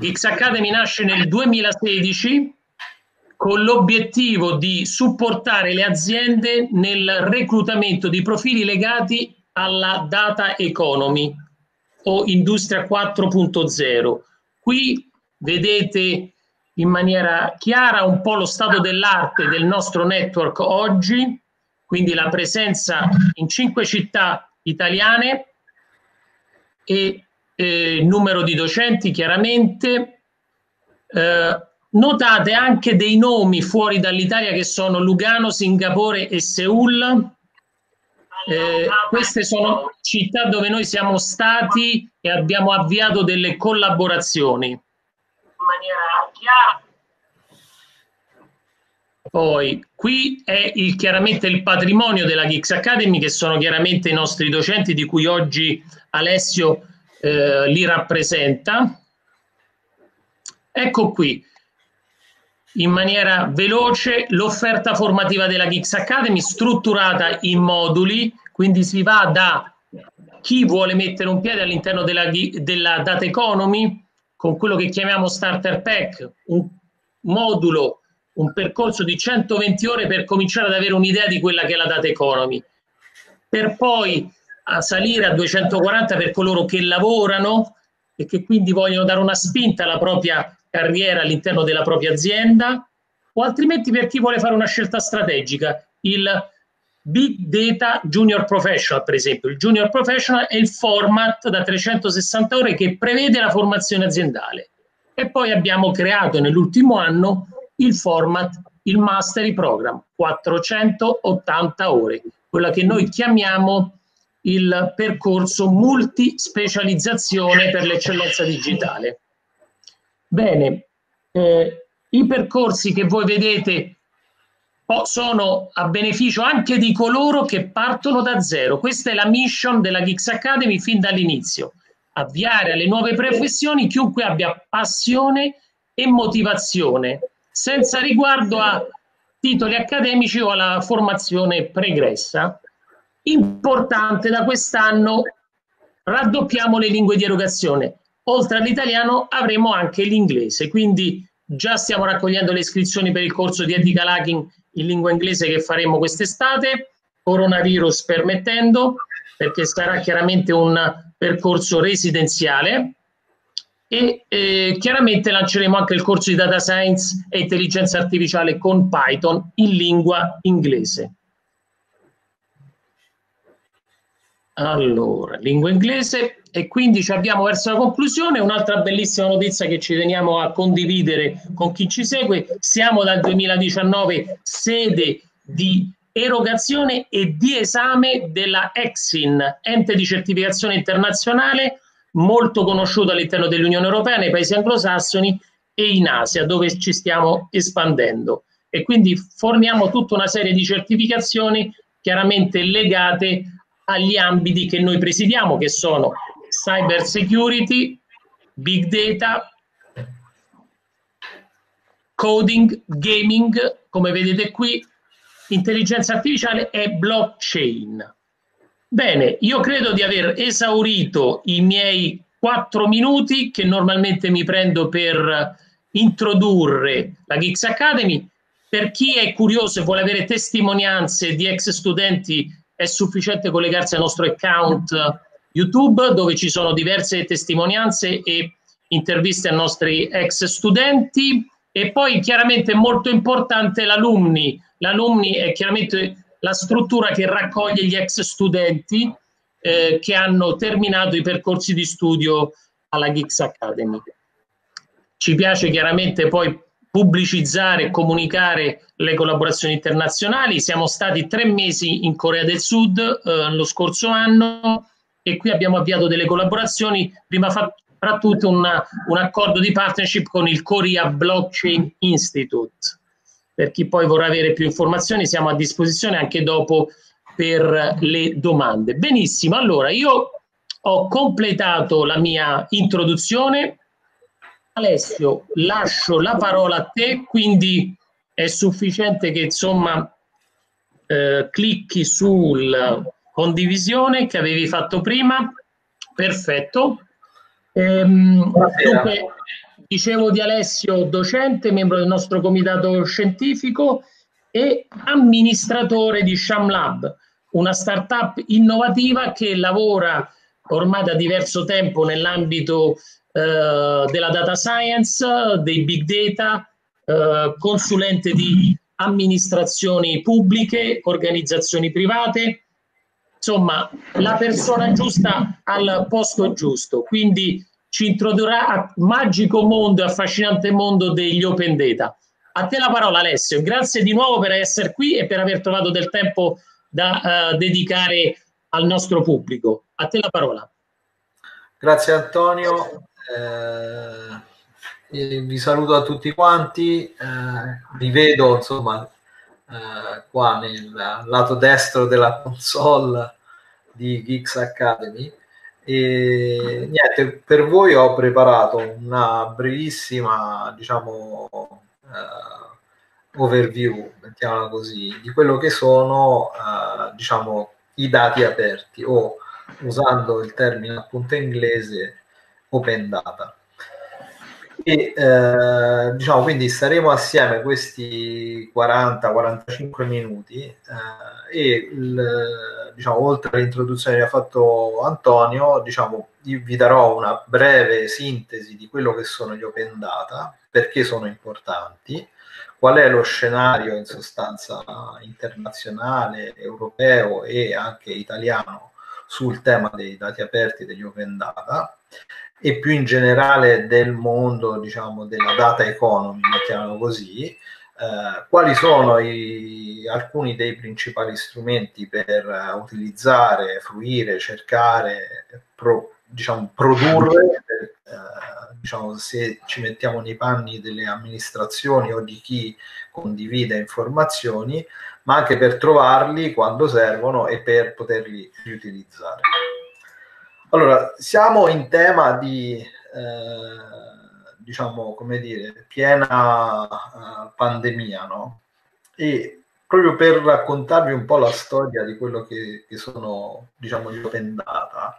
X Academy nasce nel 2016 con l'obiettivo di supportare le aziende nel reclutamento di profili legati alla data economy o industria 4.0. Qui vedete in maniera chiara un po' lo stato dell'arte del nostro network oggi, quindi la presenza in cinque città italiane e eh, numero di docenti chiaramente. Eh, notate anche dei nomi fuori dall'Italia che sono Lugano, Singapore e Seul. Eh, queste sono città dove noi siamo stati e abbiamo avviato delle collaborazioni. Poi qui è il, chiaramente il patrimonio della Geeks Academy che sono chiaramente i nostri docenti di cui oggi Alessio eh, li rappresenta. Ecco qui, in maniera veloce, l'offerta formativa della Geeks Academy strutturata in moduli, quindi si va da chi vuole mettere un piede all'interno della, della data economy con quello che chiamiamo starter pack, un modulo, un percorso di 120 ore per cominciare ad avere un'idea di quella che è la data economy, per poi a salire a 240 per coloro che lavorano e che quindi vogliono dare una spinta alla propria carriera all'interno della propria azienda o altrimenti per chi vuole fare una scelta strategica. Il Big Data Junior Professional, per esempio. Il Junior Professional è il format da 360 ore che prevede la formazione aziendale. E poi abbiamo creato nell'ultimo anno il format, il Mastery Program, 480 ore, quella che noi chiamiamo il percorso multispecializzazione per l'eccellenza digitale. Bene, eh, i percorsi che voi vedete sono a beneficio anche di coloro che partono da zero. Questa è la mission della Geeks Academy fin dall'inizio. Avviare alle nuove professioni chiunque abbia passione e motivazione, senza riguardo a titoli accademici o alla formazione pregressa Importante da quest'anno raddoppiamo le lingue di erogazione. Oltre all'italiano avremo anche l'inglese, quindi già stiamo raccogliendo le iscrizioni per il corso di ethical hacking in lingua inglese che faremo quest'estate, coronavirus permettendo, perché sarà chiaramente un percorso residenziale e eh, chiaramente lanceremo anche il corso di data science e intelligenza artificiale con Python in lingua inglese. Allora, lingua inglese e quindi ci abbiamo verso la conclusione. Un'altra bellissima notizia che ci teniamo a condividere con chi ci segue. Siamo dal 2019 sede di erogazione e di esame della EXIN, ente di certificazione internazionale molto conosciuto all'interno dell'Unione Europea, nei paesi anglosassoni e in Asia, dove ci stiamo espandendo. E quindi forniamo tutta una serie di certificazioni chiaramente legate agli ambiti che noi presidiamo, che sono cyber security, big data, coding, gaming, come vedete qui, intelligenza artificiale e blockchain. Bene, io credo di aver esaurito i miei quattro minuti che normalmente mi prendo per introdurre la Geeks Academy. Per chi è curioso e vuole avere testimonianze di ex studenti è sufficiente collegarsi al nostro account YouTube dove ci sono diverse testimonianze e interviste ai nostri ex studenti e poi chiaramente molto importante l'alumni. L'alumni è chiaramente la struttura che raccoglie gli ex studenti eh, che hanno terminato i percorsi di studio alla Geeks Academy. Ci piace chiaramente poi pubblicizzare e comunicare le collaborazioni internazionali. Siamo stati tre mesi in Corea del Sud eh, lo scorso anno e qui abbiamo avviato delle collaborazioni, prima fra tutto una, un accordo di partnership con il Korea Blockchain Institute. Per chi poi vorrà avere più informazioni siamo a disposizione anche dopo per le domande. Benissimo, allora io ho completato la mia introduzione, Alessio, lascio la parola a te, quindi è sufficiente che insomma eh, clicchi sul condivisione che avevi fatto prima. Perfetto. Ehm, dunque, dicevo di Alessio, docente, membro del nostro comitato scientifico e amministratore di ShamLab, una startup innovativa che lavora ormai da diverso tempo nell'ambito della data science, dei big data, eh, consulente di amministrazioni pubbliche, organizzazioni private, insomma la persona giusta al posto giusto. Quindi ci introdurrà al magico mondo affascinante mondo degli open data. A te la parola Alessio, grazie di nuovo per essere qui e per aver trovato del tempo da uh, dedicare al nostro pubblico. A te la parola. Grazie Antonio, eh, vi saluto a tutti quanti, eh, vi vedo insomma eh, qua nel lato destro della console di Geeks Academy. E niente, per voi ho preparato una brevissima, diciamo, uh, overview, mettiamola così, di quello che sono, uh, diciamo, i dati aperti o, usando il termine appunto inglese, open data. E eh, diciamo quindi staremo assieme questi 40-45 minuti eh, e il, diciamo, oltre all'introduzione che ha fatto Antonio, diciamo, vi darò una breve sintesi di quello che sono gli open data, perché sono importanti, qual è lo scenario in sostanza internazionale, europeo e anche italiano sul tema dei dati aperti degli open data e più in generale del mondo, diciamo, della data economy, mettiamolo così, eh, quali sono i, alcuni dei principali strumenti per uh, utilizzare, fruire, cercare, pro, diciamo, produrre, eh, diciamo, se ci mettiamo nei panni delle amministrazioni o di chi condivide informazioni, ma anche per trovarli quando servono e per poterli riutilizzare. Allora, siamo in tema di, eh, diciamo, come dire, piena uh, pandemia, no? E proprio per raccontarvi un po' la storia di quello che, che sono, diciamo, gli open data,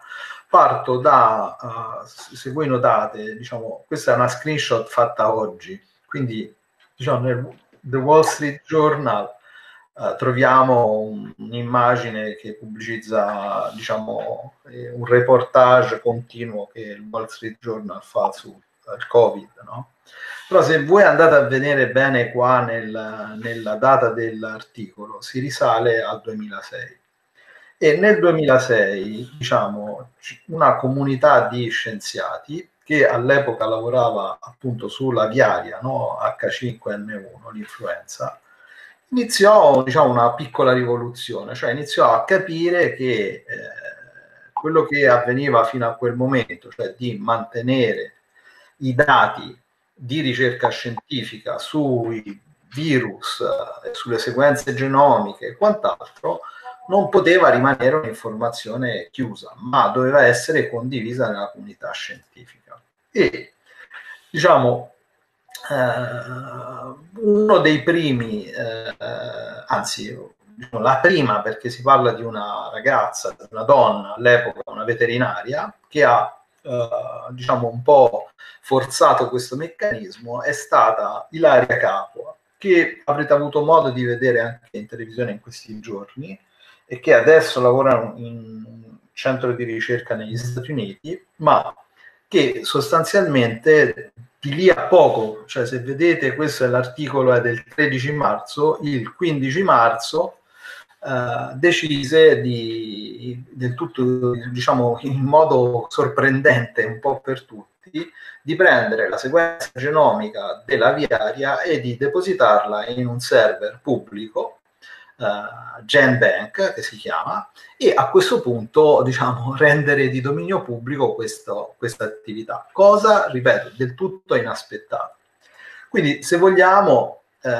parto da, uh, se voi notate, diciamo, questa è una screenshot fatta oggi, quindi, diciamo, nel The Wall Street Journal Uh, troviamo un, un'immagine che pubblicizza diciamo, eh, un reportage continuo che il Wall Street Journal fa sul Covid. No? Però se voi andate a vedere bene qua nel, nella data dell'articolo, si risale al 2006. E nel 2006, diciamo, una comunità di scienziati che all'epoca lavorava appunto sulla viaria, no? H5N1, l'influenza, iniziò diciamo, una piccola rivoluzione, cioè iniziò a capire che eh, quello che avveniva fino a quel momento, cioè di mantenere i dati di ricerca scientifica sui virus, eh, sulle sequenze genomiche e quant'altro, non poteva rimanere un'informazione chiusa, ma doveva essere condivisa nella comunità scientifica. E diciamo, uno dei primi, eh, anzi diciamo, la prima perché si parla di una ragazza, di una donna all'epoca, una veterinaria, che ha eh, diciamo un po' forzato questo meccanismo, è stata Ilaria Capua, che avrete avuto modo di vedere anche in televisione in questi giorni e che adesso lavora in un centro di ricerca negli Stati Uniti, ma che sostanzialmente di lì a poco, cioè se vedete questo è l'articolo è del 13 marzo, il 15 marzo eh, decise di, del tutto, diciamo in modo sorprendente un po' per tutti, di prendere la sequenza genomica della viaria e di depositarla in un server pubblico uh, GenBank che si chiama e a questo punto diciamo rendere di dominio pubblico questo, questa attività. Cosa ripeto del tutto inaspettata quindi se vogliamo eh,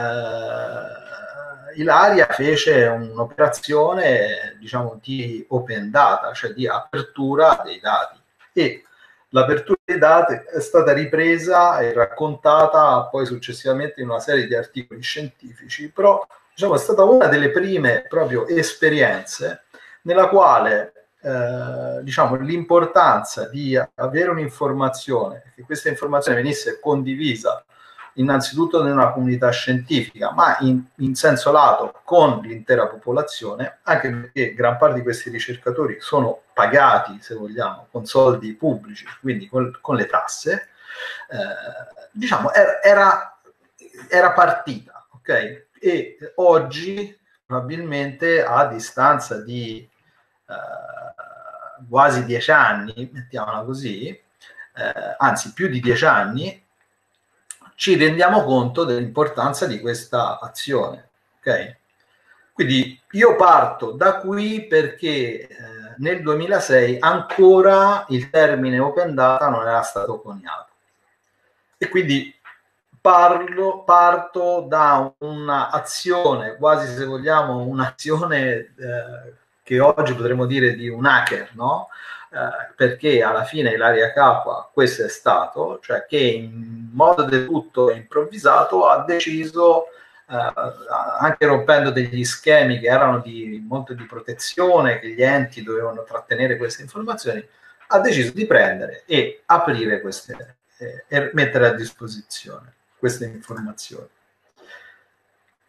Ilaria fece un'operazione diciamo di open data cioè di apertura dei dati. E l'apertura dei dati è stata ripresa e raccontata poi successivamente in una serie di articoli scientifici però diciamo, è stata una delle prime proprio esperienze nella quale eh, diciamo, l'importanza di avere un'informazione, che questa informazione venisse condivisa innanzitutto nella comunità scientifica, ma in, in, senso lato con l'intera popolazione, anche perché gran parte di questi ricercatori sono pagati, se vogliamo, con soldi pubblici, quindi con, con le tasse, eh, diciamo, era, era partita, ok? E oggi, probabilmente, a distanza di eh, quasi dieci anni, mettiamola così, eh, anzi più di dieci anni, ci rendiamo conto dell'importanza di questa azione. Ok? Quindi io parto da qui perché eh, nel 2006 ancora il termine open data non era stato coniato. E quindi parlo, parto da un'azione, quasi se vogliamo, un'azione eh, che oggi potremmo dire di un hacker, no? Eh, perché alla fine Ilaria Capua questo è stato, cioè che in modo del tutto improvvisato ha deciso, eh, anche rompendo degli schemi che erano di molto di protezione, che gli enti dovevano trattenere queste informazioni, ha deciso di prendere e aprire queste eh, e mettere a disposizione queste informazioni.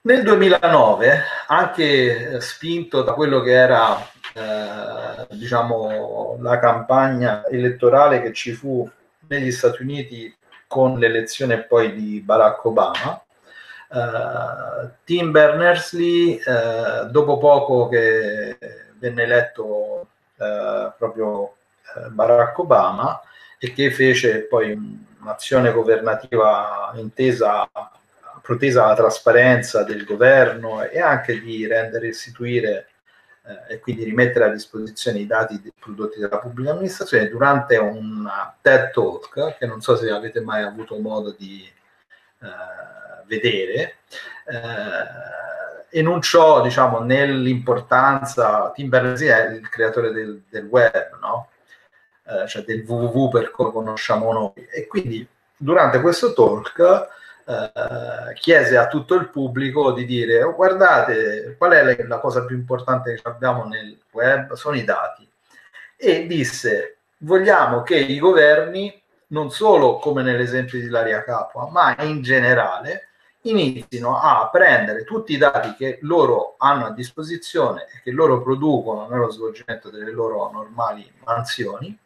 Nel 2009, anche spinto da quello che era eh, diciamo, la campagna elettorale che ci fu negli Stati Uniti con l'elezione poi di Barack Obama, eh, Tim Berners-Lee, eh, dopo poco che venne eletto eh, proprio eh, Barack Obama e che fece poi un'azione governativa intesa protesa alla trasparenza del governo e anche di rendere restituire eh, e quindi rimettere a disposizione i dati prodotti della pubblica amministrazione durante un TED Talk che non so se avete mai avuto modo di eh, vedere. Eh, enunciò diciamo nell'importanza Tim Berners-Lee è il creatore del, del web no? Eh, cioè del www per come conosciamo noi. E quindi durante questo talk eh, chiese a tutto il pubblico di dire oh, guardate qual è la cosa più importante che abbiamo nel web? Sono i dati. E disse vogliamo che i governi non solo come nell'esempio di Laria Capua ma in generale inizino a prendere tutti i dati che loro hanno a disposizione e che loro producono nello svolgimento delle loro normali mansioni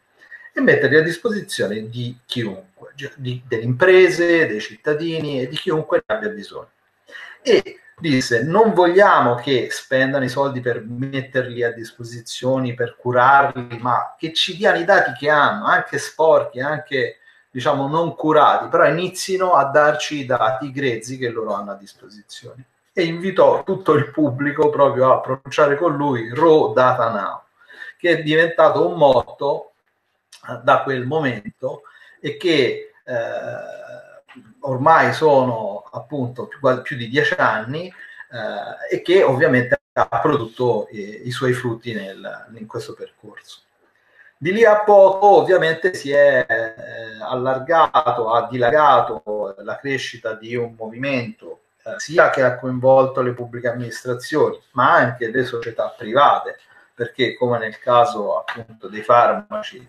e metterli a disposizione di chiunque, di, delle imprese, dei cittadini e di chiunque ne abbia bisogno. E disse non vogliamo che spendano i soldi per metterli a disposizione, per curarli, ma che ci diano i dati che hanno, anche sporchi, anche diciamo non curati, però inizino a darci i dati grezzi che loro hanno a disposizione. E invitò tutto il pubblico proprio a pronunciare con lui Raw Data Now, che è diventato un motto da quel momento e che eh, ormai sono appunto più, più di dieci anni eh, e che ovviamente ha prodotto eh, i suoi frutti nel, in questo percorso. Di lì a poco ovviamente si è eh, allargato, ha dilagato la crescita di un movimento eh, sia che ha coinvolto le pubbliche amministrazioni, ma anche le società private, perché come nel caso appunto dei farmaci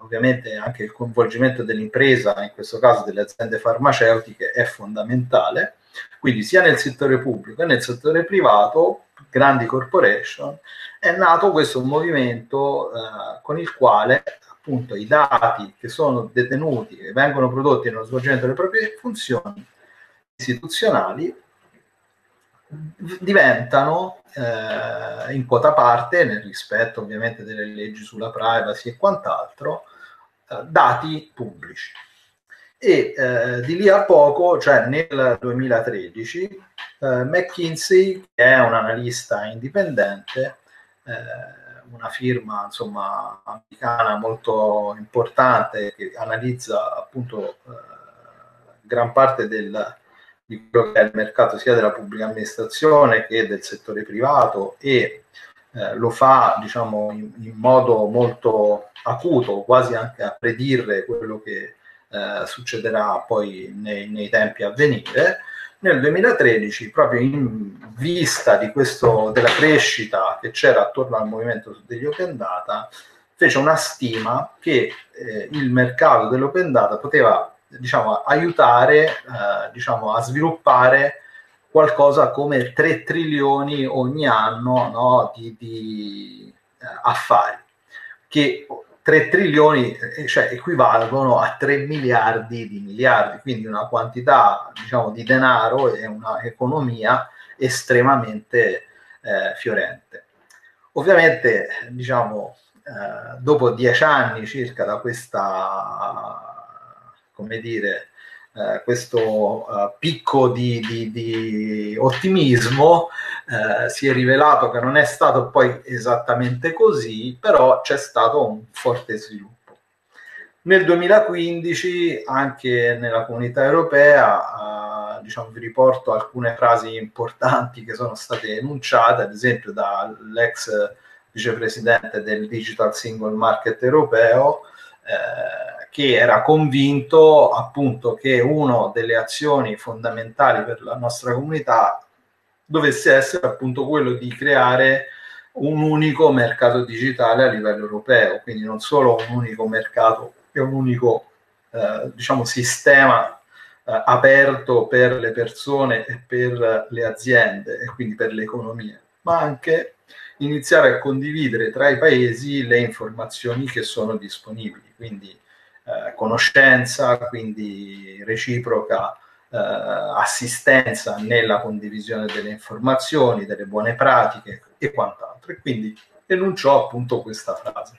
ovviamente anche il coinvolgimento dell'impresa, in questo caso delle aziende farmaceutiche, è fondamentale. Quindi sia nel settore pubblico che nel settore privato, grandi corporation, è nato questo movimento eh, con il quale appunto i dati che sono detenuti e vengono prodotti nello svolgimento delle proprie funzioni istituzionali diventano eh, in quota parte, nel rispetto ovviamente delle leggi sulla privacy e quant'altro, eh, dati pubblici. E eh, di lì a poco, cioè nel 2013, eh, McKinsey, che è un analista indipendente, eh, una firma insomma americana molto importante che analizza appunto eh, gran parte del, di quello che è il mercato sia della pubblica amministrazione che del settore privato e eh, lo fa diciamo in, in, modo molto acuto, quasi anche a predire quello che eh, succederà poi nei, nei, tempi a venire. nel 2013, proprio in vista questo, della crescita che c'era attorno al movimento degli open data, fece una stima che eh, il mercato dell'open data poteva diciamo, aiutare eh, diciamo, a sviluppare qualcosa come 3 trilioni ogni anno no, di, di eh, affari, che 3 trilioni eh, cioè, equivalgono a 3 miliardi di miliardi, quindi una quantità diciamo, di denaro e un'economia estremamente eh, fiorente. Ovviamente, diciamo, eh, dopo dieci anni circa da questa, come dire, eh, questo uh, picco di, di, di ottimismo eh, si è rivelato che non è stato poi esattamente così, però c'è stato un forte sviluppo. Nel 2015 anche nella comunità europea, uh, diciamo, vi riporto alcune frasi importanti che sono state enunciate, ad esempio dall'ex vicepresidente del Digital Single Market europeo, eh, che era convinto appunto che una delle azioni fondamentali per la nostra comunità dovesse essere appunto quello di creare un unico mercato digitale a livello europeo, quindi non solo un unico mercato e un unico eh, diciamo sistema eh, aperto per le persone e per le aziende e quindi per le economie, ma anche iniziare a condividere tra i paesi le informazioni che sono disponibili, quindi eh, conoscenza, quindi reciproca eh, assistenza nella condivisione delle informazioni, delle buone pratiche e quant'altro. E quindi enunciò appunto questa frase.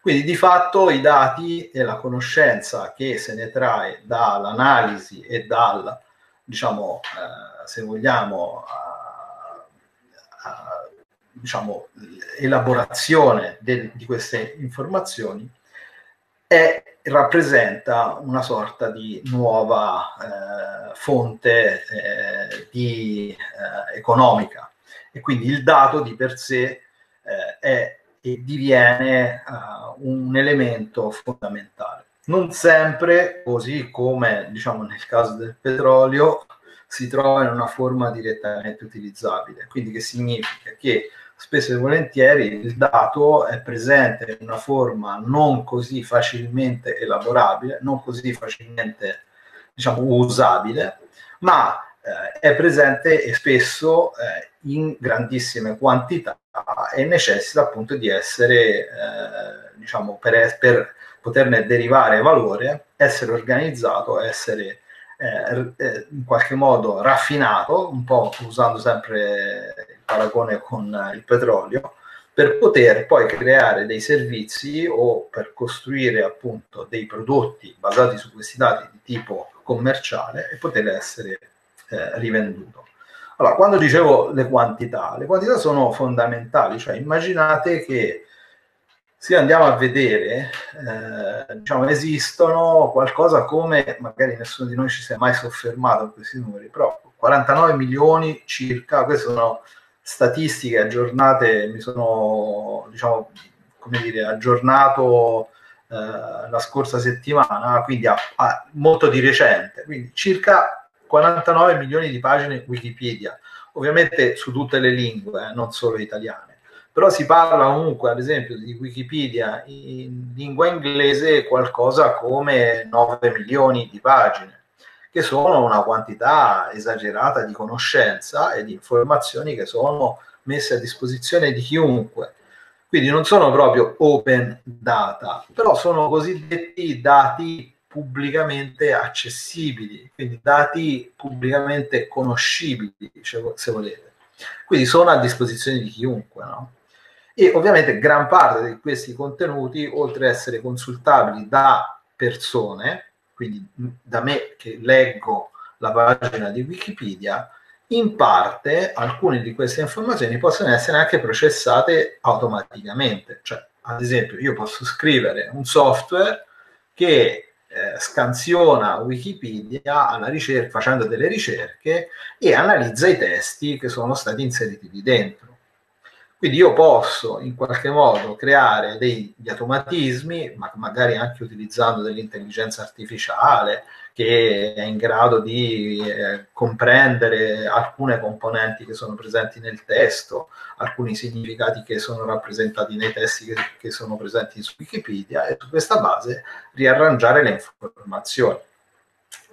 Quindi di fatto i dati e la conoscenza che se ne trae dall'analisi e dal, diciamo, eh, se vogliamo, diciamo, elaborazione de, di queste informazioni è, rappresenta una sorta di nuova eh, fonte eh, di, eh, economica e quindi il dato di per sé eh, è e diviene uh, un elemento fondamentale. Non sempre, così come diciamo nel caso del petrolio, si trova in una forma direttamente utilizzabile. Quindi che significa che spesso e volentieri il dato è presente in una forma non così facilmente elaborabile, non così facilmente diciamo, usabile, ma eh, è presente e spesso eh, in grandissime quantità e necessita appunto di essere, eh, diciamo, per, per, poterne derivare valore, essere organizzato, essere eh, eh, in qualche modo raffinato, un po' usando sempre il paragone con il petrolio, per poter poi creare dei servizi o per costruire appunto dei prodotti basati su questi dati di tipo commerciale e poter essere eh, rivenduto. Allora, quando dicevo le quantità, le quantità sono fondamentali, cioè immaginate che se andiamo a vedere, eh, diciamo, esistono qualcosa come, magari nessuno di noi ci si è mai soffermato in questi numeri, però 49 milioni circa, queste sono statistiche aggiornate, mi sono, diciamo, come dire, aggiornato eh, la scorsa settimana, quindi a, a, molto di recente, quindi circa 49 milioni di pagine Wikipedia, ovviamente su tutte le lingue, eh, non solo italiane però si parla comunque, ad esempio, di Wikipedia in lingua inglese qualcosa come 9 milioni di pagine, che sono una quantità esagerata di conoscenza e di informazioni che sono messe a disposizione di chiunque. Quindi non sono proprio open data, però sono cosiddetti dati pubblicamente accessibili, quindi dati pubblicamente conoscibili, se volete. Quindi sono a disposizione di chiunque, no? E ovviamente gran parte di questi contenuti, oltre ad essere consultabili da persone, quindi da me che leggo la pagina di Wikipedia, in parte alcune di queste informazioni possono essere anche processate automaticamente. Cioè, ad esempio, io posso scrivere un software che eh, scansiona Wikipedia alla ricerca, facendo delle ricerche e analizza i testi che sono stati inseriti lì dentro Quindi io posso in qualche modo creare degli automatismi, ma magari anche utilizzando dell'intelligenza artificiale che è in grado di eh, comprendere alcune componenti che sono presenti nel testo, alcuni significati che sono rappresentati nei testi che, che sono presenti su Wikipedia e su questa base riarrangiare le informazioni.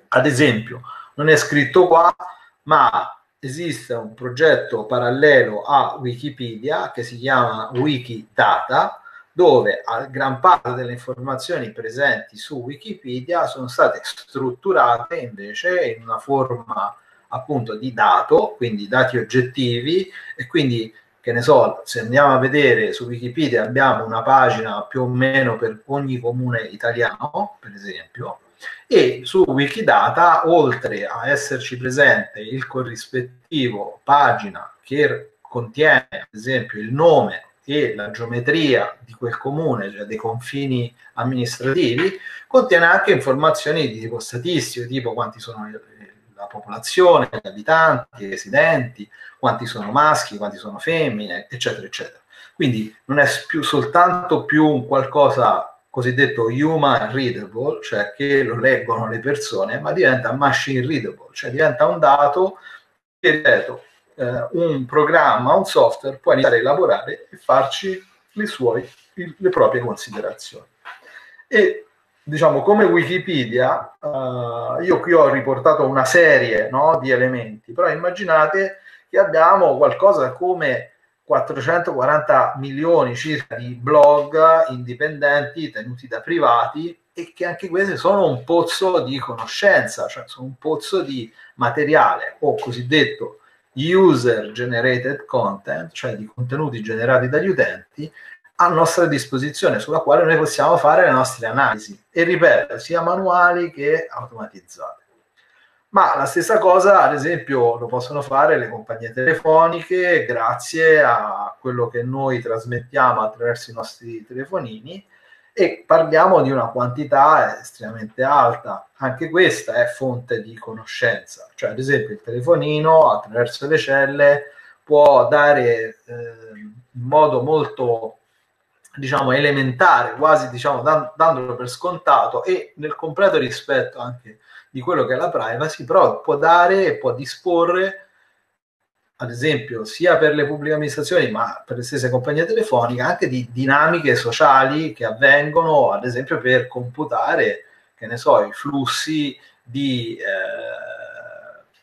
Ad esempio, non è scritto qua, ma esiste un progetto parallelo a Wikipedia che si chiama Wikidata, dove gran parte delle informazioni presenti su Wikipedia sono state strutturate invece in una forma appunto di dato, quindi dati oggettivi e quindi che ne so, se andiamo a vedere su Wikipedia abbiamo una pagina più o meno per ogni comune italiano, per esempio, e su Wikidata, oltre a esserci presente il corrispettivo pagina che contiene, ad esempio, il nome e la geometria di quel comune, cioè dei confini amministrativi, contiene anche informazioni di tipo statistico, tipo quanti sono la popolazione, gli abitanti, i residenti, quanti sono maschi, quanti sono femmine, eccetera, eccetera. Quindi non è più soltanto più un qualcosa cosiddetto human readable, cioè che lo leggono le persone, ma diventa machine readable, cioè diventa un dato che, ripeto, eh, un programma, un software può iniziare a elaborare e farci le, sue, le proprie considerazioni. E diciamo come Wikipedia, uh, io qui ho riportato una serie no, di elementi, però immaginate che abbiamo qualcosa come 440 milioni circa di blog indipendenti tenuti da privati e che anche questi sono un pozzo di conoscenza, cioè sono un pozzo di materiale o cosiddetto user generated content, cioè di contenuti generati dagli utenti a nostra disposizione sulla quale noi possiamo fare le nostre analisi e ripeto, sia manuali che automatizzate. Ma la stessa cosa, ad esempio, lo possono fare le compagnie telefoniche grazie a quello che noi trasmettiamo attraverso i nostri telefonini e parliamo di una quantità estremamente alta. Anche questa è fonte di conoscenza. Cioè, ad esempio, il telefonino attraverso le celle può dare eh, in modo molto diciamo elementare, quasi diciamo dan- dandolo per scontato e nel completo rispetto anche di quello che è la privacy, però può dare e può disporre, ad esempio, sia per le pubbliche amministrazioni, ma per le stesse compagnie telefoniche, anche di dinamiche sociali che avvengono, ad esempio, per computare, che ne so, i flussi di eh,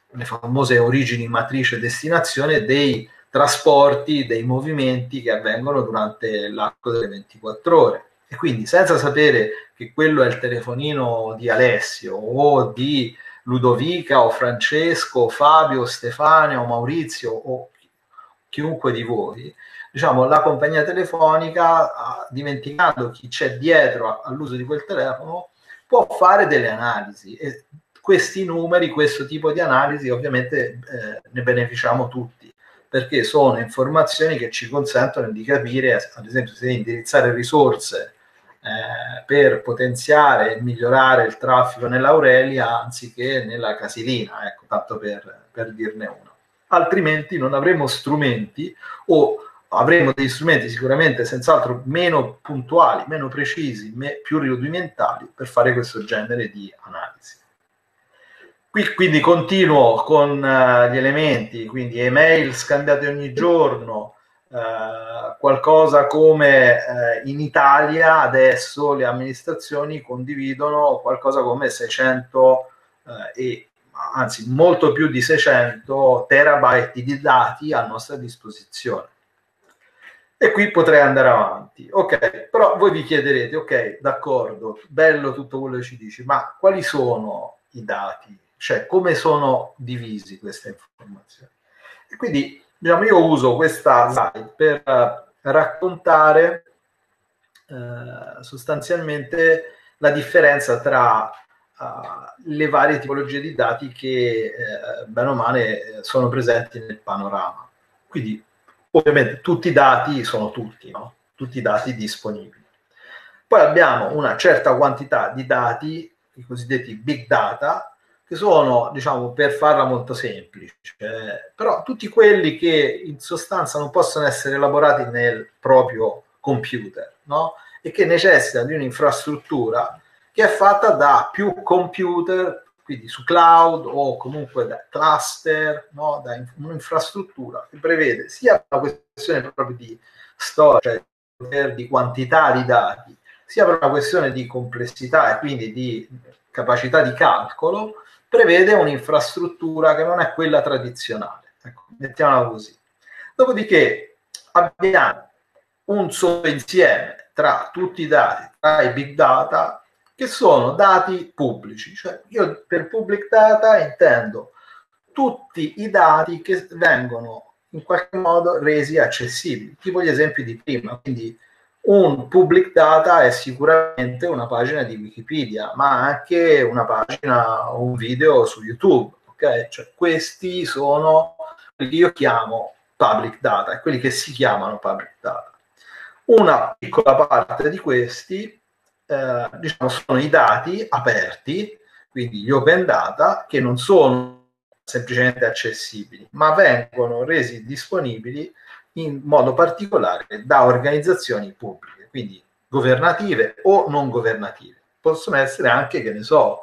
le famose origini matrice e destinazione dei trasporti, dei movimenti che avvengono durante l'arco delle 24 ore. E quindi senza sapere che quello è il telefonino di Alessio o di Ludovica o Francesco o Fabio o Stefano o Maurizio o chiunque di voi, diciamo la compagnia telefonica, dimenticando chi c'è dietro all'uso di quel telefono, può fare delle analisi e questi numeri, questo tipo di analisi ovviamente eh, ne beneficiamo tutti perché sono informazioni che ci consentono di capire, ad esempio, se indirizzare risorse eh, per potenziare e migliorare il traffico nell'Aurelia anziché nella Casilina, ecco, tanto per, per dirne uno. Altrimenti non avremo strumenti o avremo degli strumenti sicuramente senz'altro meno puntuali, meno precisi, me, più rudimentali per fare questo genere di analisi. Qui quindi continuo con uh, gli elementi, quindi email scambiate ogni giorno, eh, qualcosa come eh, in Italia adesso le amministrazioni condividono qualcosa come 600 eh, e anzi molto più di 600 terabyte di dati a nostra disposizione. E qui potrei andare avanti. Ok, però voi vi chiederete, ok, d'accordo, bello tutto quello che ci dici, ma quali sono i dati? Cioè, come sono divisi queste informazioni? E quindi diciamo, io uso questa slide per uh, raccontare uh, sostanzialmente la differenza tra uh, le varie tipologie di dati che bene o male sono presenti nel panorama. Quindi ovviamente tutti i dati sono tutti, no? tutti i dati disponibili. Poi abbiamo una certa quantità di dati, i cosiddetti big data, che sono, diciamo, per farla molto semplice, però tutti quelli che in sostanza non possono essere elaborati nel proprio computer, no? E che necessitano di un'infrastruttura che è fatta da più computer, quindi su cloud o comunque da cluster, no? da un'infrastruttura che prevede sia una questione proprio di storia, cioè di quantità di dati, sia per una questione di complessità e quindi di capacità di calcolo, prevede un'infrastruttura che non è quella tradizionale. Ecco, mettiamola così. Dopodiché abbiamo un sottoinsieme tra tutti i dati, tra i big data, che sono dati pubblici. Cioè io per public data intendo tutti i dati che vengono in qualche modo resi accessibili, tipo gli esempi di prima. Quindi un public data è sicuramente una pagina di Wikipedia, ma anche una pagina o un video su YouTube. Ok? Cioè, questi sono quelli che io chiamo public data quelli che si chiamano public data. Una piccola parte di questi eh, diciamo, sono i dati aperti, quindi gli open data, che non sono semplicemente accessibili, ma vengono resi disponibili in modo particolare da organizzazioni pubbliche, quindi governative o non governative. Possono essere anche, che ne so,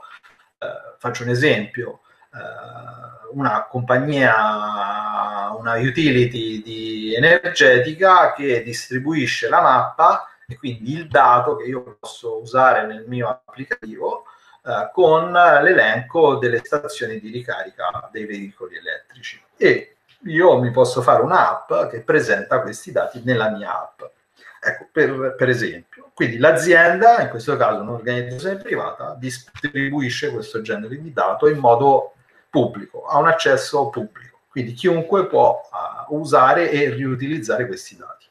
eh, faccio un esempio, eh, una compagnia, una utility energetica che distribuisce la mappa e quindi il dato che io posso usare nel mio applicativo eh, con l'elenco delle stazioni di ricarica dei veicoli elettrici. E io mi posso fare un'app che presenta questi dati nella mia app. Ecco, per, per, esempio. Quindi l'azienda, in questo caso un'organizzazione privata, distribuisce questo genere di dato in modo pubblico, ha un accesso pubblico. Quindi chiunque può uh, usare e riutilizzare questi dati.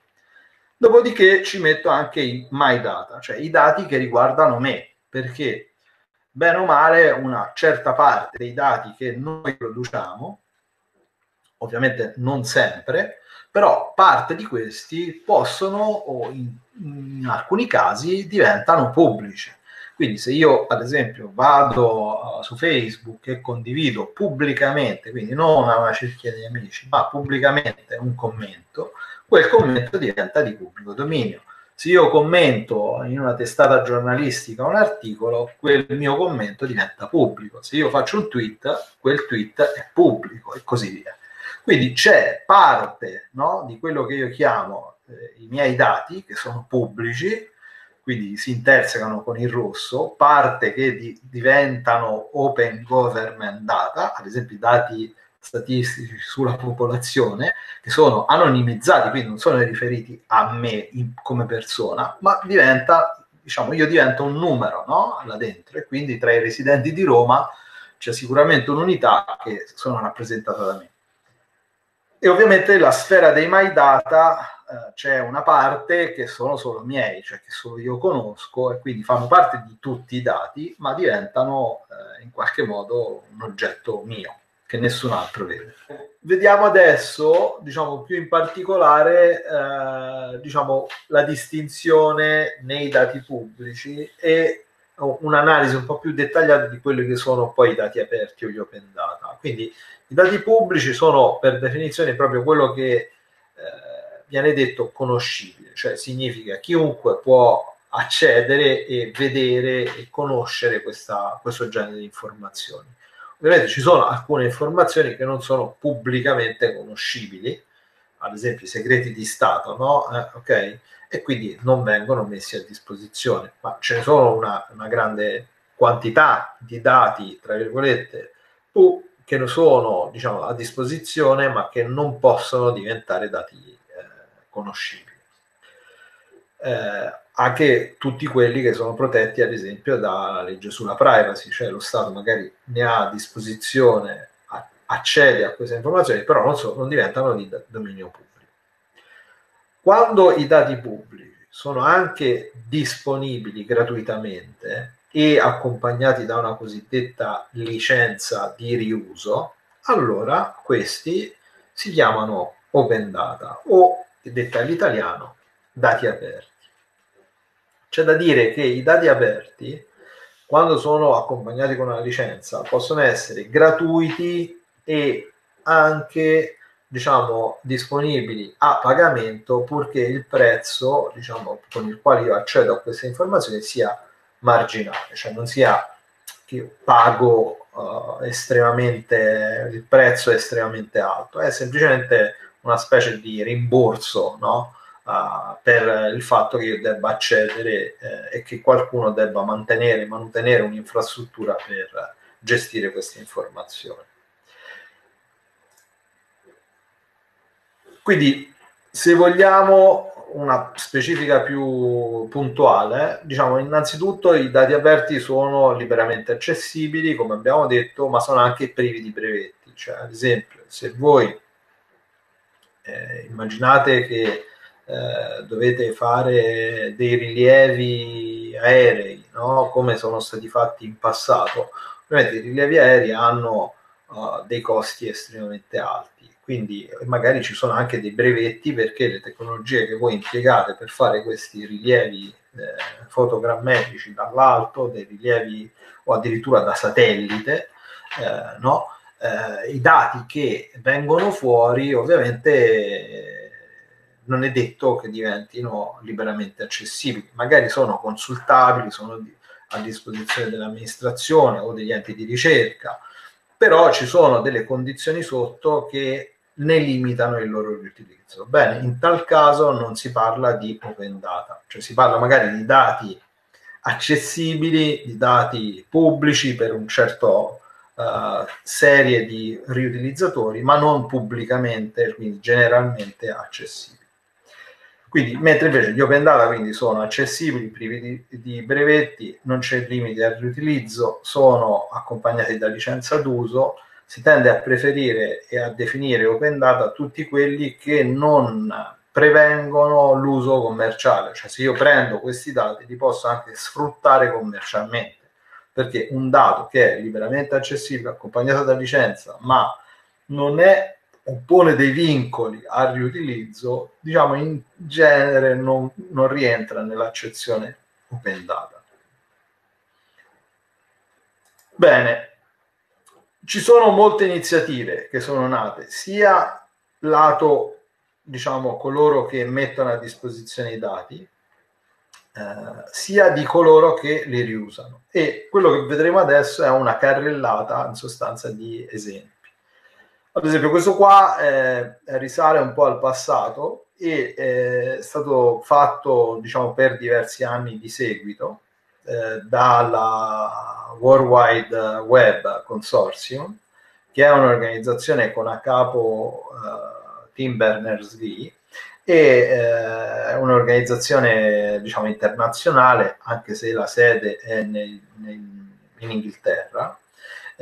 Dopodiché ci metto anche i my data, cioè i dati che riguardano me, perché bene o male una certa parte dei dati che noi produciamo ovviamente non sempre, però parte di questi possono o in, in alcuni casi diventano pubblici. Quindi se io ad esempio vado uh, su Facebook e condivido pubblicamente, quindi non a una cerchia di amici, ma pubblicamente un commento, quel commento diventa di pubblico dominio. Se io commento in una testata giornalistica un articolo, quel mio commento diventa pubblico. Se io faccio un tweet, quel tweet è pubblico e così via. Quindi c'è parte no, di quello che io chiamo eh, i miei dati, che sono pubblici, quindi si intersecano con il rosso, parte che di, diventano open government data, ad esempio i dati statistici sulla popolazione, che sono anonimizzati, quindi non sono riferiti a me in, come persona, ma diventa, diciamo, io divento un numero no? là dentro e quindi tra i residenti di Roma c'è sicuramente un'unità che sono rappresentata da me. E ovviamente la sfera dei my data eh, c'è una parte che sono solo miei, cioè che solo io conosco e quindi fanno parte di tutti i dati, ma diventano eh, in qualche modo un oggetto mio che nessun altro vede. Vediamo adesso, diciamo più in particolare, eh, diciamo, la distinzione nei dati pubblici e un'analisi un po' più dettagliata di quelli che sono poi i dati aperti o gli open data. Quindi i dati pubblici sono per definizione proprio quello che eh, viene detto conoscibile, cioè significa chiunque può accedere e vedere e conoscere questa, questo genere di informazioni. Ovviamente ci sono alcune informazioni che non sono pubblicamente conoscibili, ad esempio i segreti di Stato, no? Eh, ok? E quindi non vengono messi a disposizione, ma ce ne sono una, una grande quantità di dati, tra virgolette, che sono diciamo, a disposizione ma che non possono diventare dati eh, conoscibili. Eh, anche tutti quelli che sono protetti ad esempio dalla legge sulla privacy, cioè lo Stato magari ne ha a disposizione, accede a queste informazioni, però non, so, non diventano di dominio pubblico. Quando i dati pubblici sono anche disponibili gratuitamente, e accompagnati da una cosiddetta licenza di riuso, allora questi si chiamano open data o, detta all'italiano, dati aperti. C'è da dire che i dati aperti, quando sono accompagnati con una licenza, possono essere gratuiti e anche diciamo disponibili a pagamento purché il prezzo diciamo con il quale io accedo a queste informazioni sia marginale, cioè non sia che pago uh, estremamente il prezzo è estremamente alto, è semplicemente una specie di rimborso, no? Uh, per il fatto che io debba accedere eh, e che qualcuno debba mantenere, mantenere un'infrastruttura per gestire queste informazioni. Quindi, se vogliamo una specifica più puntuale, diciamo innanzitutto i dati aperti sono liberamente accessibili, come abbiamo detto, ma sono anche privi di brevetti. Cioè, ad esempio, se voi eh, immaginate che eh, dovete fare dei rilievi aerei, no? come sono stati fatti in passato. Ovviamente i rilievi aerei hanno uh, dei costi estremamente alti, quindi magari ci sono anche dei brevetti perché le tecnologie che voi impiegate per fare questi rilievi eh, fotogrammetrici dall'alto, dei rilievi o addirittura da satellite, eh, no? eh, i dati che vengono fuori ovviamente non è detto che diventino liberamente accessibili, magari sono consultabili, sono a disposizione dell'amministrazione o degli enti di ricerca, però ci sono delle condizioni sotto che ne limitano il loro riutilizzo. Bene, in tal caso non si parla di open data, cioè si parla magari di dati accessibili, di dati pubblici per un certo uh, serie di riutilizzatori, ma non pubblicamente, quindi generalmente accessibili. Quindi, mentre invece gli open data quindi sono accessibili, privi di, di brevetti, non c'è limite al riutilizzo, sono accompagnati da licenza d'uso, si tende a preferire e a definire open data tutti quelli che non prevengono l'uso commerciale, cioè se io prendo questi dati li posso anche sfruttare commercialmente perché un dato che è liberamente accessibile, accompagnato da licenza, ma non è oppone dei vincoli al riutilizzo, diciamo in genere non, non rientra nell'accezione open data. Bene, ci sono molte iniziative che sono nate, sia lato, diciamo, coloro che mettono a disposizione i dati, eh, sia di coloro che li riusano. E quello che vedremo adesso è una carrellata in sostanza di esempi. Ad esempio, questo qua eh, risale un po' al passato e eh, è stato fatto diciamo, per diversi anni di seguito eh, dalla Worldwide Web Consortium, che è un'organizzazione con a capo uh, Tim Berners-Lee e eh, un'organizzazione diciamo internazionale anche se la sede è nel, nel, in Inghilterra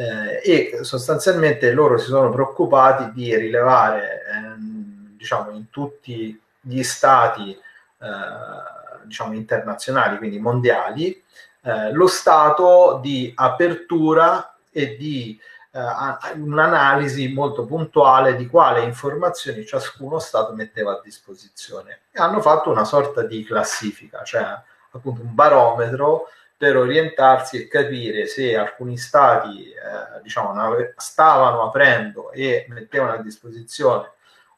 eh, e sostanzialmente loro si sono preoccupati di rilevare ehm, diciamo in tutti gli stati eh, diciamo internazionali quindi mondiali eh, lo stato di apertura e di eh, un'analisi molto puntuale di quale informazioni ciascuno Stato metteva a disposizione. E hanno fatto una sorta di classifica, cioè appunto un barometro per orientarsi e capire se alcuni stati eh, diciamo, stavano aprendo e mettevano a disposizione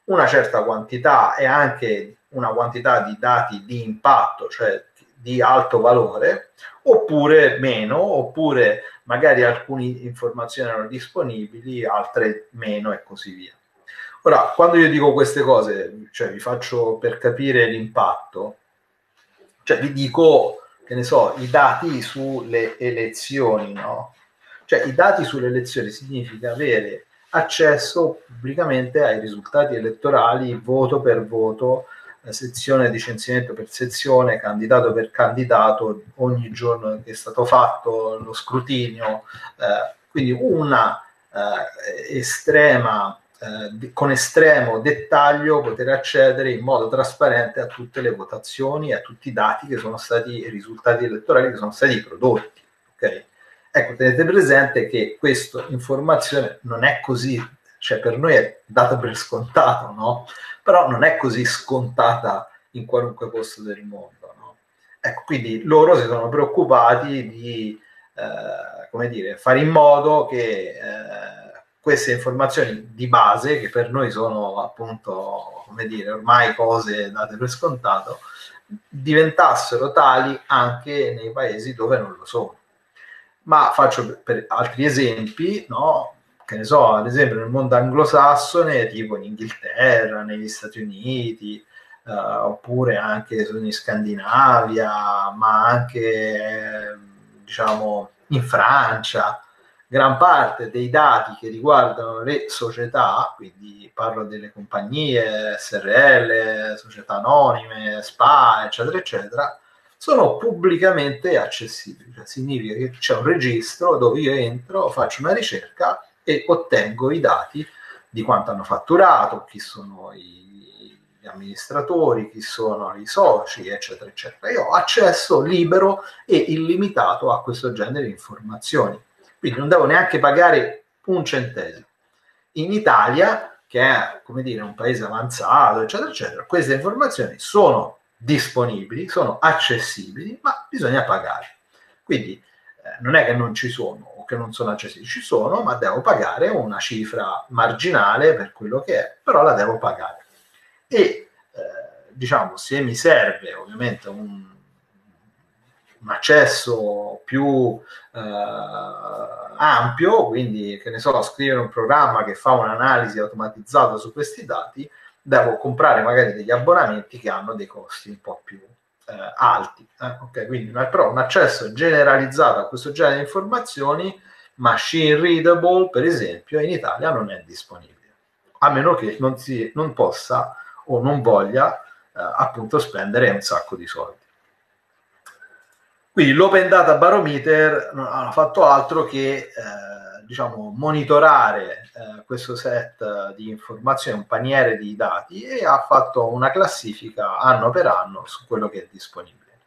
una certa quantità e anche una quantità di dati di impatto, cioè di alto valore, oppure meno, oppure magari alcune informazioni erano disponibili, altre meno e così via. Ora, quando io dico queste cose, cioè vi faccio per capire l'impatto, cioè vi dico, che ne so, i dati sulle elezioni, no? Cioè i dati sulle elezioni significa avere accesso pubblicamente ai risultati elettorali voto per voto sezione di censimento per sezione, candidato per candidato, ogni giorno che è stato fatto lo scrutinio, eh, quindi una eh, estrema, eh, con estremo dettaglio poter accedere in modo trasparente a tutte le votazioni, a tutti i dati che sono stati, i risultati elettorali che sono stati prodotti. Okay? Ecco, tenete presente che questa informazione non è così, cioè per noi è data per scontato, no? però non è così scontata in qualunque posto del mondo. No? Ecco, quindi loro si sono preoccupati di eh, come dire, fare in modo che eh, queste informazioni di base, che per noi sono appunto, come dire, ormai cose date per scontato, diventassero tali anche nei paesi dove non lo sono. Ma faccio per altri esempi, no? che ne so, ad esempio nel mondo anglosassone, tipo in Inghilterra, negli Stati Uniti, eh, oppure anche in Scandinavia, ma anche eh, diciamo in Francia, gran parte dei dati che riguardano le società, quindi parlo delle compagnie, SRL, società anonime, SPA, eccetera, eccetera, sono pubblicamente accessibili. Cioè, significa che c'è un registro dove io entro, faccio una ricerca e ottengo i dati di quanto hanno fatturato, chi sono i gli amministratori, chi sono i soci, eccetera, eccetera. Io ho accesso libero e illimitato a questo genere di informazioni. Quindi non devo neanche pagare un centesimo. In Italia, che è dire un paese avanzato, eccetera, eccetera, queste informazioni sono disponibili, sono accessibili, ma bisogna pagare. Quindi eh, non è che non ci sono o che non sono accessibili, ci sono, ma devo pagare una cifra marginale per quello che è, però la devo pagare e eh, diciamo se mi serve ovviamente un, un accesso più eh, ampio, quindi che ne so, scrivere un programma che fa un'analisi automatizzata su questi dati, devo comprare magari degli abbonamenti che hanno dei costi un po' più eh, alti. Eh? Okay, quindi però un accesso generalizzato a questo genere di informazioni, machine readable, per esempio, in Italia non è disponibile, a meno che non, si, non possa o non voglia eh, appunto spendere un sacco di soldi. Quindi l'Open Data Barometer non ha fatto altro che eh, diciamo, monitorare eh, questo set di informazioni, un paniere di dati e ha fatto una classifica anno per anno su quello che è disponibile.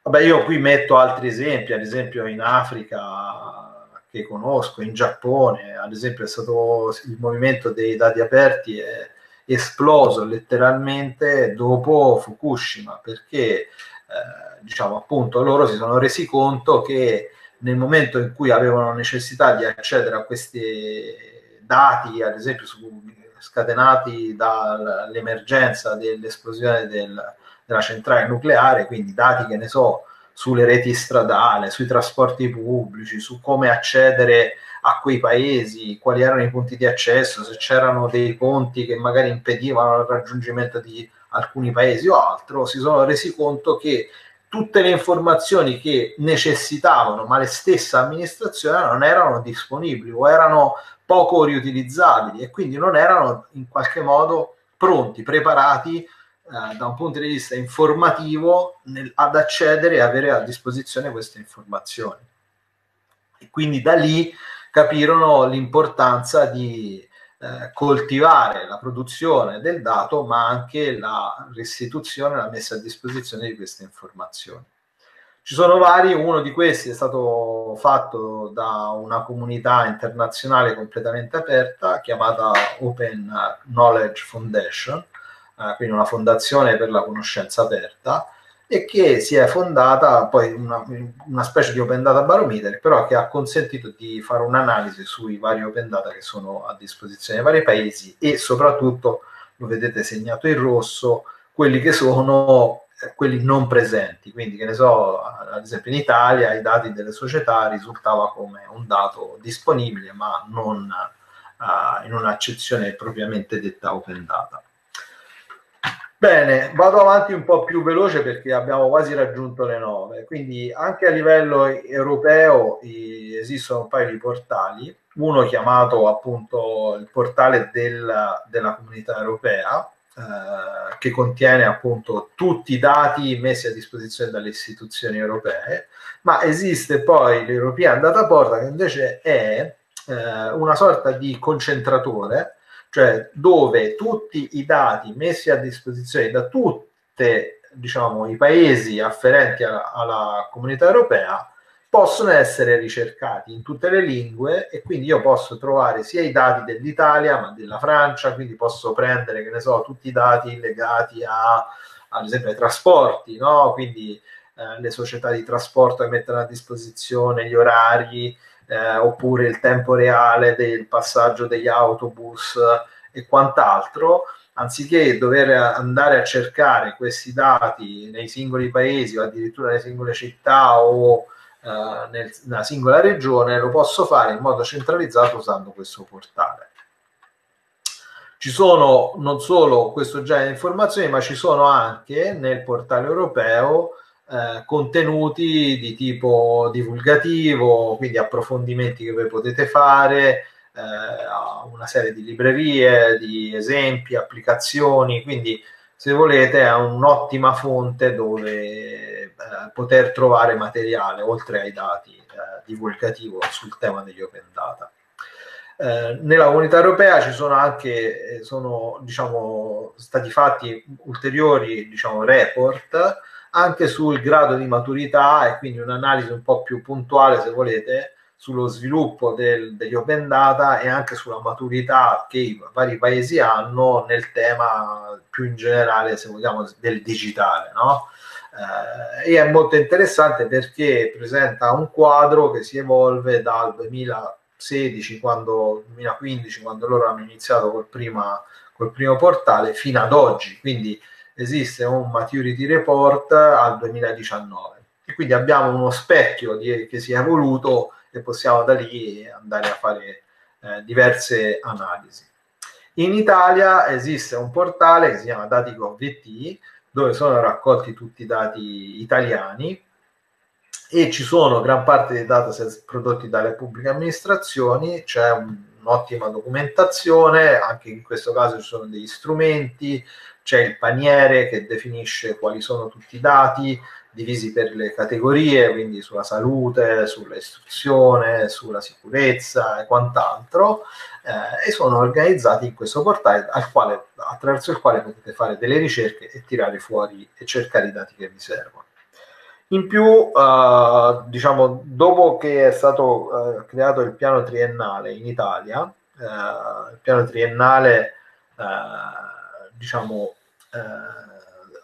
Vabbè, io qui metto altri esempi, ad esempio in Africa che conosco, in Giappone, ad esempio è stato il movimento dei dati aperti e esploso letteralmente dopo Fukushima perché eh, diciamo appunto loro si sono resi conto che nel momento in cui avevano necessità di accedere a questi dati ad esempio su, scatenati dall'emergenza dell'esplosione del, della centrale nucleare quindi dati che ne so sulle reti stradali, sui trasporti pubblici, su come accedere a quei paesi, quali erano i punti di accesso, se c'erano dei ponti che magari impedivano il raggiungimento di alcuni paesi o altro, si sono resi conto che tutte le informazioni che necessitavano, ma le stesse amministrazioni non erano disponibili o erano poco riutilizzabili e quindi non erano in qualche modo pronti, preparati eh, da un punto di vista informativo nel, ad accedere e avere a disposizione queste informazioni. E quindi da lì capirono l'importanza di eh, coltivare la produzione del dato, ma anche la restituzione, la messa a disposizione di queste informazioni. Ci sono vari, uno di questi è stato fatto da una comunità internazionale completamente aperta chiamata Open Knowledge Foundation, eh, quindi una fondazione per la conoscenza aperta, e che si è fondata poi una, una, specie di open data barometer, però che ha consentito di fare un'analisi sui vari open data che sono a disposizione nei vari paesi e soprattutto, lo vedete segnato in rosso, quelli che sono eh, quelli non presenti, quindi che ne so, ad esempio in Italia i dati delle società risultava come un dato disponibile ma non uh, in un'accezione propriamente detta open data. Bene, vado avanti un po' più veloce perché abbiamo quasi raggiunto le nove. Quindi anche a livello europeo esistono un paio di portali, uno chiamato appunto il portale del, della comunità europea, eh, che contiene appunto tutti i dati messi a disposizione dalle istituzioni europee, ma esiste poi l'European Data Portal che invece è eh, una sorta di concentratore cioè dove tutti i dati messi a disposizione da tutti diciamo, i paesi afferenti a, alla comunità europea possono essere ricercati in tutte le lingue e quindi io posso trovare sia i dati dell'Italia ma della Francia, quindi posso prendere, che ne so, tutti i dati legati a, ad esempio ai trasporti, no? quindi eh, le società di trasporto che mettono a disposizione gli orari eh, oppure il tempo reale del passaggio degli autobus e quant'altro, anziché dover andare a cercare questi dati nei singoli paesi o addirittura nelle singole città o eh, nel, nella singola regione, lo posso fare in modo centralizzato usando questo portale. Ci sono non solo questo genere di informazioni, ma ci sono anche nel portale europeo eh, contenuti di tipo divulgativo, quindi approfondimenti che voi potete fare, eh, una serie di librerie, di esempi, applicazioni, quindi se volete è un'ottima fonte dove eh, poter trovare materiale oltre ai dati eh, divulgativo sul tema degli open data. Eh, nella comunità europea ci sono anche eh, sono, diciamo, stati fatti ulteriori diciamo, report anche sul grado di maturità e quindi un'analisi un po' più puntuale, se volete, sullo sviluppo del, degli open data e anche sulla maturità che i vari paesi hanno nel tema più in generale, se vogliamo, del digitale. No? Eh, e è molto interessante perché presenta un quadro che si evolve dal 2016, quando, 2015, quando loro hanno iniziato col, prima, col primo portale, fino ad oggi. Quindi esiste un maturity report al 2019 e quindi abbiamo uno specchio di, che si è evoluto e possiamo da lì andare a fare eh, diverse analisi. In Italia esiste un portale che si chiama Dati.gov.it dove sono raccolti tutti i dati italiani e ci sono gran parte dei dataset prodotti dalle pubbliche amministrazioni, c'è un, un'ottima documentazione, anche in questo caso ci sono degli strumenti, c'è il paniere che definisce quali sono tutti i dati, divisi per le categorie, quindi sulla salute, sull'istruzione, sulla sicurezza e quant'altro, eh, e sono organizzati in questo portale quale, attraverso il quale potete fare delle ricerche e tirare fuori e cercare i dati che vi servono. In più, eh, diciamo, dopo che è stato eh, creato il piano triennale in Italia, eh, il piano triennale, eh, diciamo, eh,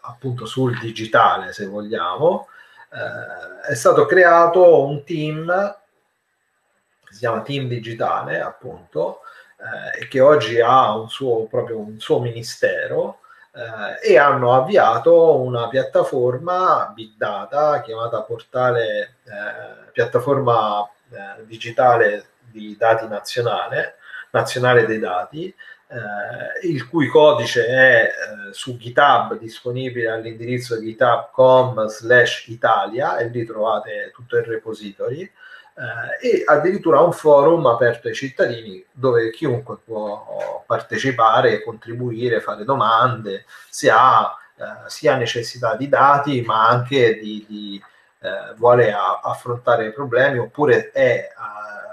appunto sul digitale, se vogliamo, eh, è stato creato un team si chiama Team Digitale, appunto, eh, che oggi ha un suo, proprio un suo ministero eh, e hanno avviato una piattaforma big data chiamata portale eh, piattaforma eh, digitale di dati nazionale, nazionale dei dati, eh, il cui codice è eh, su GitHub disponibile all'indirizzo github.com slash Italia e lì trovate tutto il repository eh, e addirittura un forum aperto ai cittadini dove chiunque può partecipare, contribuire, fare domande, se ha eh, sia necessità di dati ma anche di, di eh, vuole a, affrontare problemi oppure è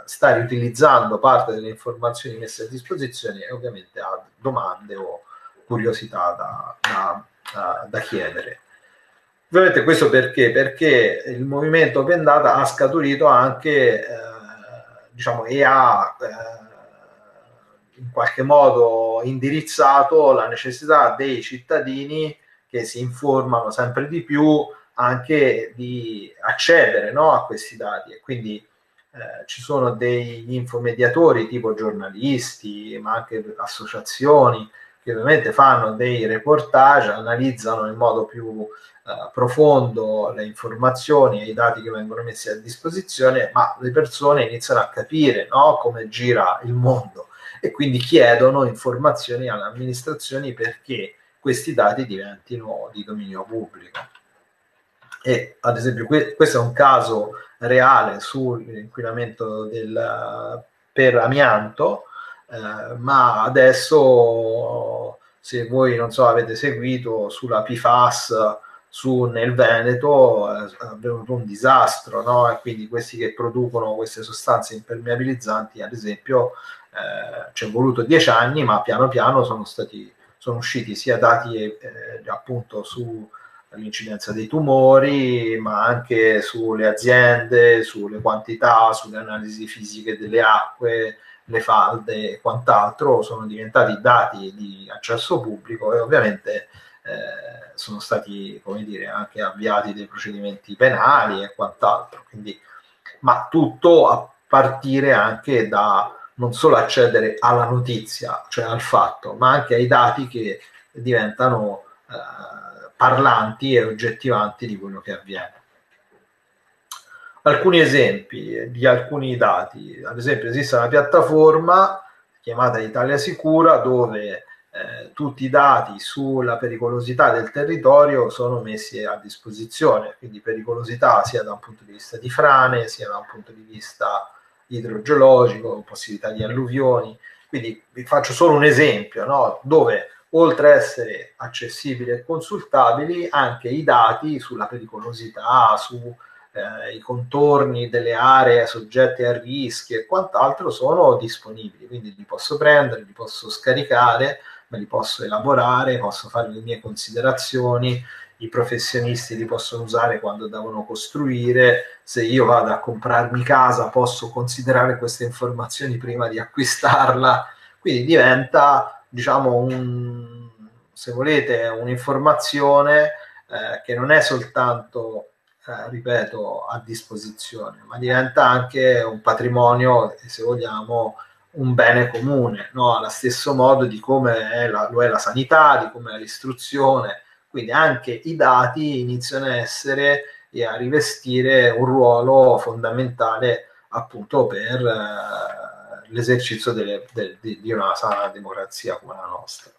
sta riutilizzando parte delle informazioni messe a disposizione e ovviamente ha domande o curiosità da, da, da, da chiedere. Ovviamente questo perché? Perché il movimento Open Data ha scaturito anche, eh, diciamo, e ha eh, in qualche modo indirizzato la necessità dei cittadini che si informano sempre di più anche di accedere no, a questi dati e quindi eh, ci sono degli infomediatori tipo giornalisti, ma anche associazioni che ovviamente fanno dei reportage, analizzano in modo più eh, profondo le informazioni e i dati che vengono messi a disposizione, ma le persone iniziano a capire no, come gira il mondo e quindi chiedono informazioni alle amministrazioni perché questi dati diventino di dominio pubblico. E ad esempio, que- questo è un caso reale sull'inquinamento del, per amianto, eh, ma adesso se voi non so avete seguito sulla PFAS su, nel Veneto è avvenuto un disastro, no? E quindi questi che producono queste sostanze impermeabilizzanti, ad esempio, eh, ci è voluto dieci anni, ma piano piano sono stati sono usciti sia dati eh, appunto su all'incidenza dei tumori, ma anche sulle aziende, sulle quantità, sulle analisi fisiche delle acque, le falde e quant'altro, sono diventati dati di accesso pubblico e ovviamente eh, sono stati, come dire, anche avviati dei procedimenti penali e quant'altro. Quindi, ma tutto a partire anche da non solo accedere alla notizia, cioè al fatto, ma anche ai dati che diventano eh, parlanti e oggettivanti di quello che avviene. Alcuni esempi di alcuni dati, ad esempio esiste una piattaforma chiamata Italia Sicura dove eh, tutti i dati sulla pericolosità del territorio sono messi a disposizione, quindi pericolosità sia da un punto di vista di frane, sia da un punto di vista idrogeologico, possibilità di alluvioni. Quindi vi faccio solo un esempio, no? dove oltre a essere accessibili e consultabili, anche i dati sulla pericolosità, sui eh, contorni delle aree soggette a rischi e quant'altro sono disponibili. Quindi li posso prendere, li posso scaricare, me li posso elaborare, posso fare le mie considerazioni, i professionisti li possono usare quando devono costruire, se io vado a comprarmi casa posso considerare queste informazioni prima di acquistarla, quindi diventa, diciamo, un, se volete, un'informazione eh, che non è soltanto, eh, ripeto, a disposizione, ma diventa anche un patrimonio, se vogliamo, un bene comune, no? allo stesso modo di come è la, lo è la sanità, di come è l'istruzione, quindi anche i dati iniziano a essere e a rivestire un ruolo fondamentale appunto per eh, l'esercizio delle, de, de, di una sana democrazia come la nostra.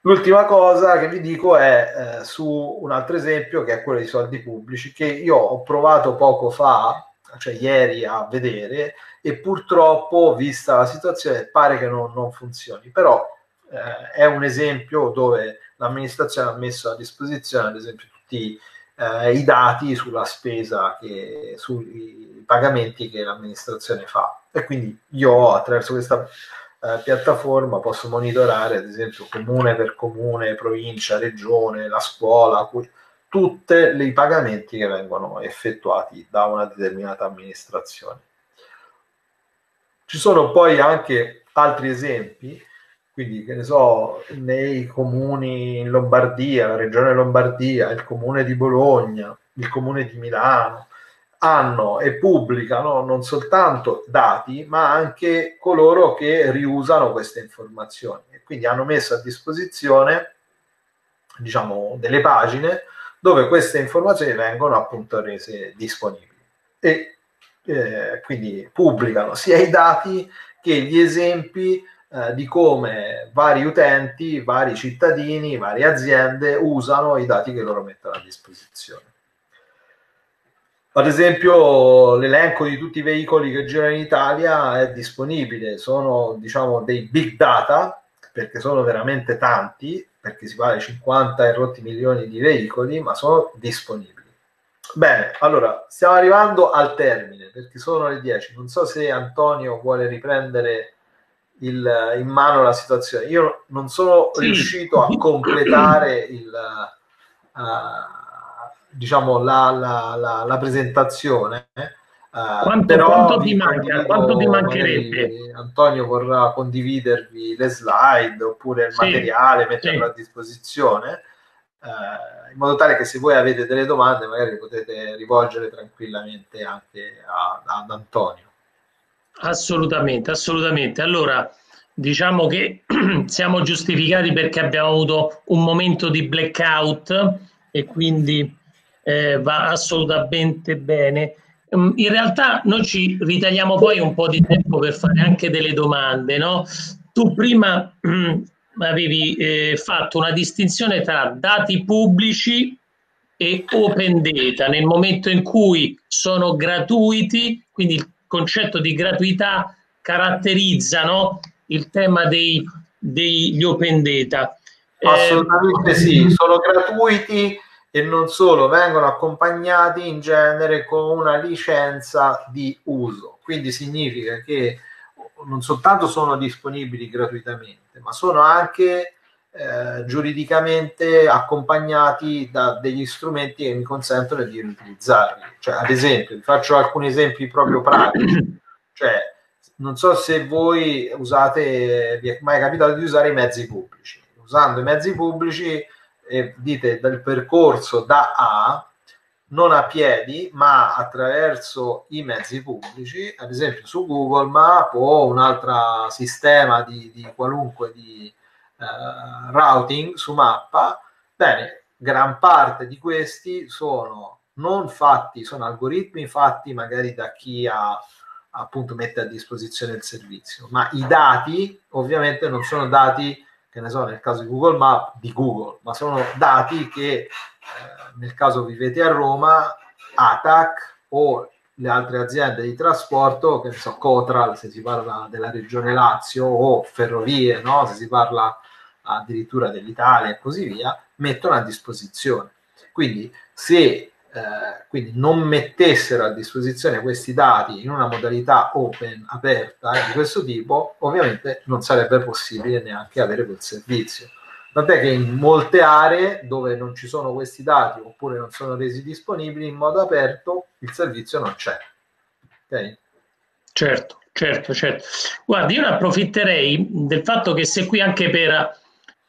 L'ultima cosa che vi dico è eh, su un altro esempio che è quello dei soldi pubblici che io ho provato poco fa, cioè ieri a vedere e purtroppo vista la situazione pare che non, non funzioni, però eh, è un esempio dove l'amministrazione ha messo a disposizione, ad esempio, tutti eh, i dati sulla spesa, che, sui pagamenti che l'amministrazione fa. E quindi io attraverso questa eh, piattaforma posso monitorare, ad esempio, comune per comune, provincia, regione, la scuola, tutti i pagamenti che vengono effettuati da una determinata amministrazione. Ci sono poi anche altri esempi quindi, che ne so, nei comuni in Lombardia, la regione Lombardia, il comune di Bologna, il comune di Milano, hanno e pubblicano non soltanto dati, ma anche coloro che riusano queste informazioni. E quindi hanno messo a disposizione, diciamo, delle pagine dove queste informazioni vengono appunto rese disponibili. E eh, quindi pubblicano sia i dati che gli esempi eh, di come vari utenti, vari cittadini, varie aziende usano i dati che loro mettono a disposizione. Ad esempio, l'elenco di tutti i veicoli che girano in Italia è disponibile, sono diciamo dei big data, perché sono veramente tanti, perché si parla di 50 e rotti milioni di veicoli, ma sono disponibili. Bene, allora stiamo arrivando al termine perché sono le 10. Non so se Antonio vuole riprendere il, in mano la situazione. Io non sono sì. riuscito a completare il, uh, diciamo la, la, la, la presentazione. Uh, quanto, però quanto ti manca? Quanto ti mancherebbe? Antonio vorrà condividervi le slide oppure il sì, materiale, metterlo sì. a disposizione. Uh, in modo tale che se voi avete delle domande magari potete rivolgere tranquillamente anche a, ad Antonio. Assolutamente, assolutamente. Allora, diciamo che siamo giustificati perché abbiamo avuto un momento di blackout e quindi eh, va assolutamente bene. Mm, in realtà noi ci ritagliamo poi un po' di tempo per fare anche delle domande, no? Tu prima mm, avevi eh, fatto una distinzione tra dati pubblici e open data nel momento in cui sono gratuiti, quindi il concetto di gratuità caratterizzano il tema dei, degli open data. Eh, Assolutamente eh, sì, sono gratuiti e non solo, vengono accompagnati in genere con una licenza di uso. Quindi significa che non soltanto sono disponibili gratuitamente, ma sono anche eh, giuridicamente accompagnati da degli strumenti che mi consentono di riutilizzarli. Cioè, ad esempio, vi faccio alcuni esempi proprio pratici. Cioè, non so se voi usate, vi è mai capitato di usare i mezzi pubblici. Usando i mezzi pubblici e dite del percorso da A, non a piedi, ma attraverso i mezzi pubblici, ad esempio su Google Map o un altro sistema di, di qualunque di uh, routing su mappa, bene, gran parte di questi sono non fatti, sono algoritmi fatti magari da chi ha appunto mette a disposizione il servizio, ma i dati ovviamente non sono dati, che ne so, nel caso di Google Map, di Google, ma sono dati che eh, nel caso vivete a Roma, ATAC o le altre aziende di trasporto, che ne so, Cotral se si parla della regione Lazio o Ferrovie, no? se si parla addirittura dell'Italia e così via, mettono a disposizione. Quindi se eh, quindi non mettessero a disposizione questi dati in una modalità open, aperta eh, di questo tipo, ovviamente non sarebbe possibile neanche avere quel servizio. Tant'è che in molte aree dove non ci sono questi dati oppure non sono resi disponibili in modo aperto, il servizio non c'è. Okay? Certo, certo, certo. Guardi, io ne approfitterei del fatto che sei qui anche per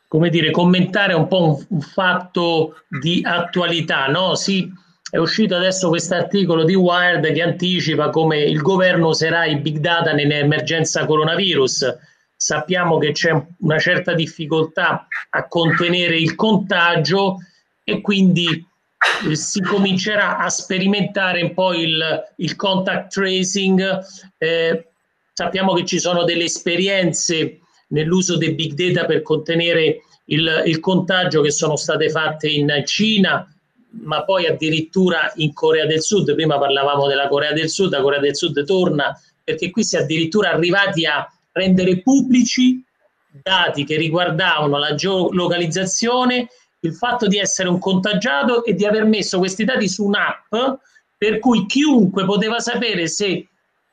come dire, commentare un po' un, un fatto di attualità, no? Si, è uscito adesso questo articolo di Wired che anticipa come il governo userà i big data nell'emergenza coronavirus. Sappiamo che c'è una certa difficoltà a contenere il contagio e quindi eh, si comincerà a sperimentare un po' il, il contact tracing. Eh, sappiamo che ci sono delle esperienze nell'uso dei big data per contenere il, il contagio che sono state fatte in Cina, ma poi addirittura in Corea del Sud, prima parlavamo della Corea del Sud, la Corea del Sud torna perché qui si è addirittura arrivati a rendere pubblici dati che riguardavano la geolocalizzazione, il fatto di essere un contagiato e di aver messo questi dati su un'app per cui chiunque poteva sapere se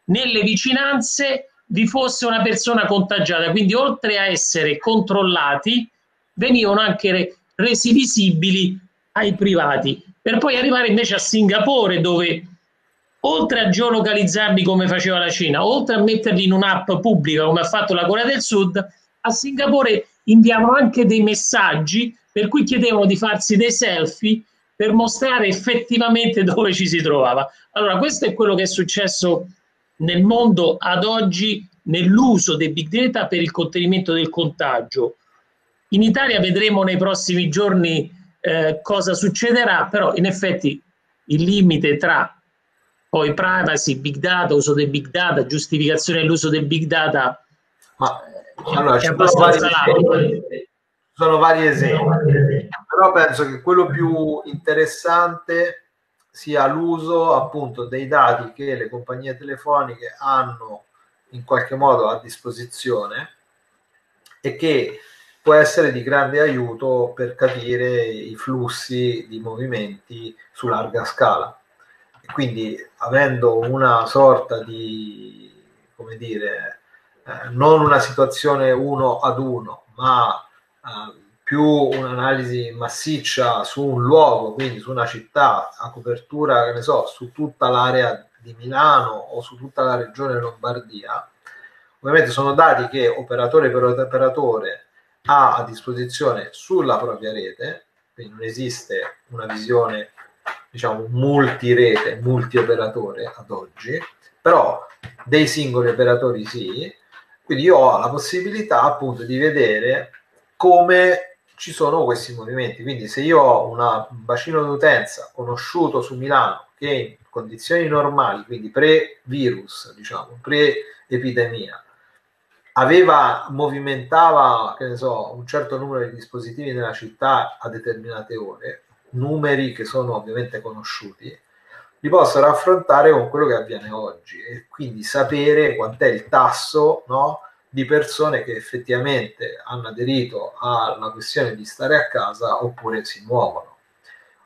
nelle vicinanze vi fosse una persona contagiata. Quindi oltre a essere controllati, venivano anche resi visibili ai privati, per poi arrivare invece a Singapore dove oltre a geolocalizzarli come faceva la Cina, oltre a metterli in un'app pubblica come ha fatto la Corea del Sud, a Singapore inviavano anche dei messaggi per cui chiedevano di farsi dei selfie per mostrare effettivamente dove ci si trovava. Allora, questo è quello che è successo nel mondo ad oggi nell'uso dei big data per il contenimento del contagio. In Italia vedremo nei prossimi giorni eh, cosa succederà, però in effetti il limite tra poi privacy, big data, uso del big data, giustificazione dell'uso del big data Ma, allora, è abbastanza largo. Sono vari esempi, però penso che quello più interessante sia l'uso appunto dei dati che le compagnie telefoniche hanno in qualche modo a disposizione e che può essere di grande aiuto per capire i flussi di movimenti su larga scala. Quindi avendo una sorta di, come dire, eh, non una situazione uno ad uno, ma eh, più un'analisi massiccia su un luogo, quindi su una città, a copertura, che ne so, su tutta l'area di Milano o su tutta la regione Lombardia, ovviamente sono dati che operatore per operatore ha a disposizione sulla propria rete, quindi non esiste una visione diciamo multirete, multioperatore ad oggi, però dei singoli operatori sì, quindi io ho la possibilità appunto di vedere come ci sono questi movimenti, quindi se io ho un bacino d'utenza conosciuto su Milano che in condizioni normali, quindi pre-virus, diciamo, pre-epidemia, aveva, movimentava, che ne so, un certo numero di dispositivi nella città a determinate ore, numeri che sono ovviamente conosciuti, li posso raffrontare con quello che avviene oggi e quindi sapere quant'è il tasso no, di persone che effettivamente hanno aderito alla questione di stare a casa oppure si muovono.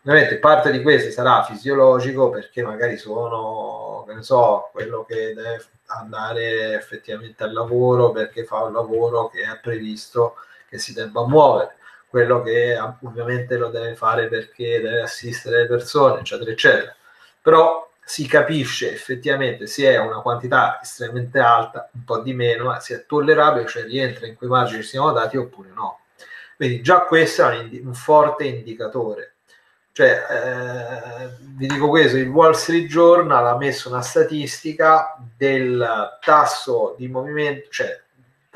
Ovviamente parte di questo sarà fisiologico perché magari sono, che ne so, quello che deve andare effettivamente al lavoro perché fa un lavoro che è previsto che si debba muovere, quello che ovviamente lo deve fare perché deve assistere le persone, eccetera, eccetera. Però si capisce effettivamente se è una quantità estremamente alta, un po' di meno, se è tollerabile, cioè rientra in quei margini che siamo dati oppure no. Quindi già questo è un, indi- un forte indicatore. Cioè, eh, vi dico questo, il Wall Street Journal ha messo una statistica del tasso di movimento, cioè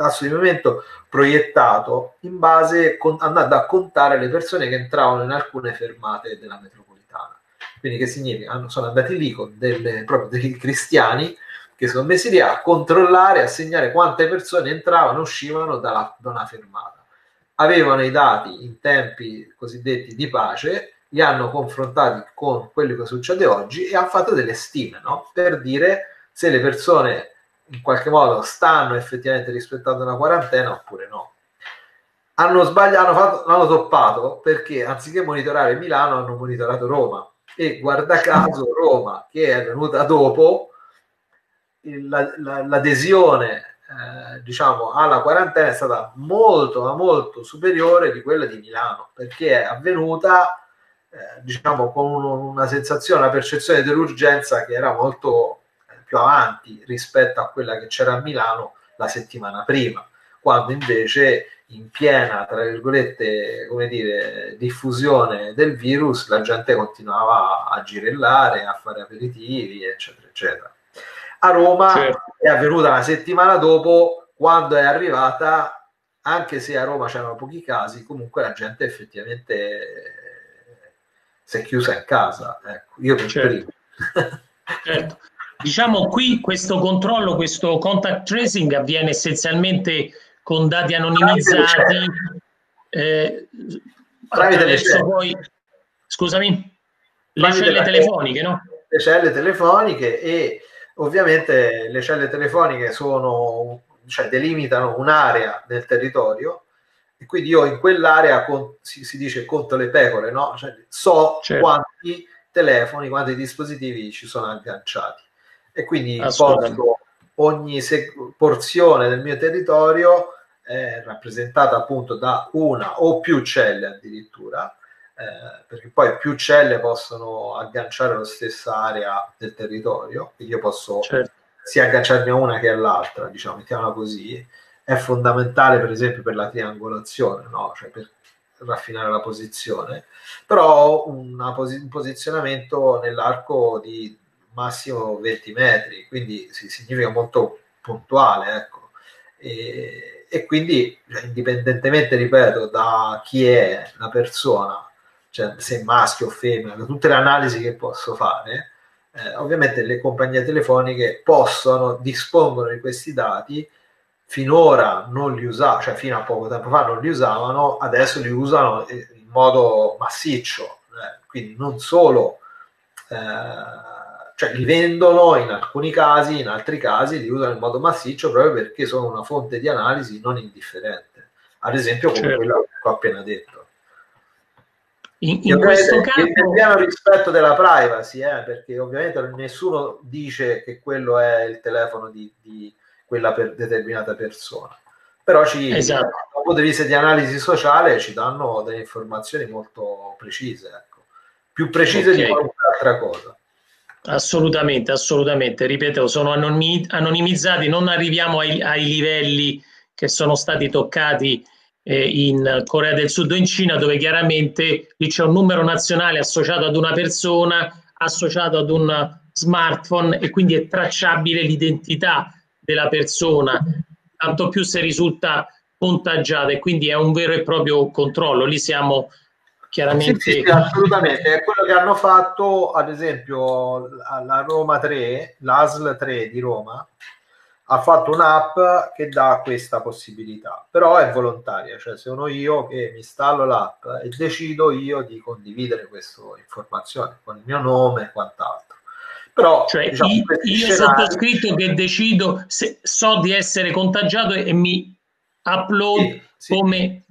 tasso di movimento proiettato in base con, andando a contare le persone che entravano in alcune fermate della metropolitana. Quindi che significa? Sono andati lì con delle, proprio dei cristiani che sono messi lì a controllare, a segnare quante persone entravano e uscivano dalla, da una fermata. Avevano i dati in tempi cosiddetti di pace, li hanno confrontati con quello che succede oggi e hanno fatto delle stime no? per dire se le persone in qualche modo stanno effettivamente rispettando una quarantena oppure no. Hanno sbagliato, hanno, fatto, hanno toppato perché anziché monitorare Milano hanno monitorato Roma e guarda caso Roma che è venuta dopo la, la, l'adesione eh, diciamo alla quarantena è stata molto ma molto superiore di quella di Milano perché è avvenuta eh, diciamo con un, una sensazione una percezione dell'urgenza che era molto più avanti rispetto a quella che c'era a Milano la settimana prima quando invece in piena tra virgolette come dire diffusione del virus la gente continuava a girellare a fare aperitivi eccetera eccetera a Roma certo. è avvenuta una settimana dopo, quando è arrivata, anche se a Roma c'erano pochi casi, comunque la gente effettivamente eh, si è chiusa in casa. Ecco, io per certo. certo. Diciamo qui questo controllo, questo contact tracing avviene essenzialmente con dati anonimizzati. Eh, attraverso poi, scusami, le celle telefoniche, no? Le celle telefoniche e Ovviamente le celle telefoniche sono, cioè, delimitano un'area del territorio e quindi io in quell'area con, si, si, dice conto le pecore, no? Cioè, so certo. quanti telefoni, quanti dispositivi ci sono agganciati e quindi porto ogni se- porzione del mio territorio è rappresentata appunto da una o più celle addirittura eh, perché poi più celle possono agganciare la stessa area del territorio, quindi io posso certo. sia agganciarmi a una che all'altra, diciamo, mettiamola così, è fondamentale per esempio per la triangolazione, no? cioè per raffinare la posizione, però pos- un posizionamento nell'arco di massimo 20 metri, quindi si, significa molto puntuale, ecco. E, e quindi cioè, indipendentemente, ripeto, da chi è la persona, cioè se maschio o femmina, da tutte le analisi che posso fare, eh, ovviamente le compagnie telefoniche possono, dispongono di questi dati, finora non li usavano, cioè fino a poco tempo fa non li usavano, adesso li usano in modo massiccio, eh, quindi non solo, eh, cioè li vendono in alcuni casi, in altri casi li usano in modo massiccio proprio perché sono una fonte di analisi non indifferente, ad esempio come certo. quella che ho appena detto. In, in questo caso... Il pieno rispetto della privacy, eh, perché ovviamente nessuno dice che quello è il telefono di, di quella per determinata persona. Però ci, esatto. dal punto di vista di analisi sociale ci danno delle informazioni molto precise, ecco. più precise okay. di qualunque altra cosa. Assolutamente, assolutamente. Ripeto, sono anonimizzati, non arriviamo ai, ai livelli che sono stati toccati eh, in Corea del Sud o in Cina, dove chiaramente lì c'è un numero nazionale associato ad una persona, associato ad un smartphone e quindi è tracciabile l'identità della persona, tanto più se risulta contagiata e quindi è un vero e proprio controllo. Lì siamo chiaramente... Sì, sì, assolutamente, è quello che hanno fatto ad esempio alla Roma 3, l'ASL 3 di Roma, ha fatto un'app che dà questa possibilità, però è volontaria, cioè sono io che mi installo l'app e decido io di condividere questa informazione con il mio nome e quant'altro. Però cioè, diciamo, io, io scenari... sottoscritto che decido se so di essere contagiato e mi upload sì, sì. come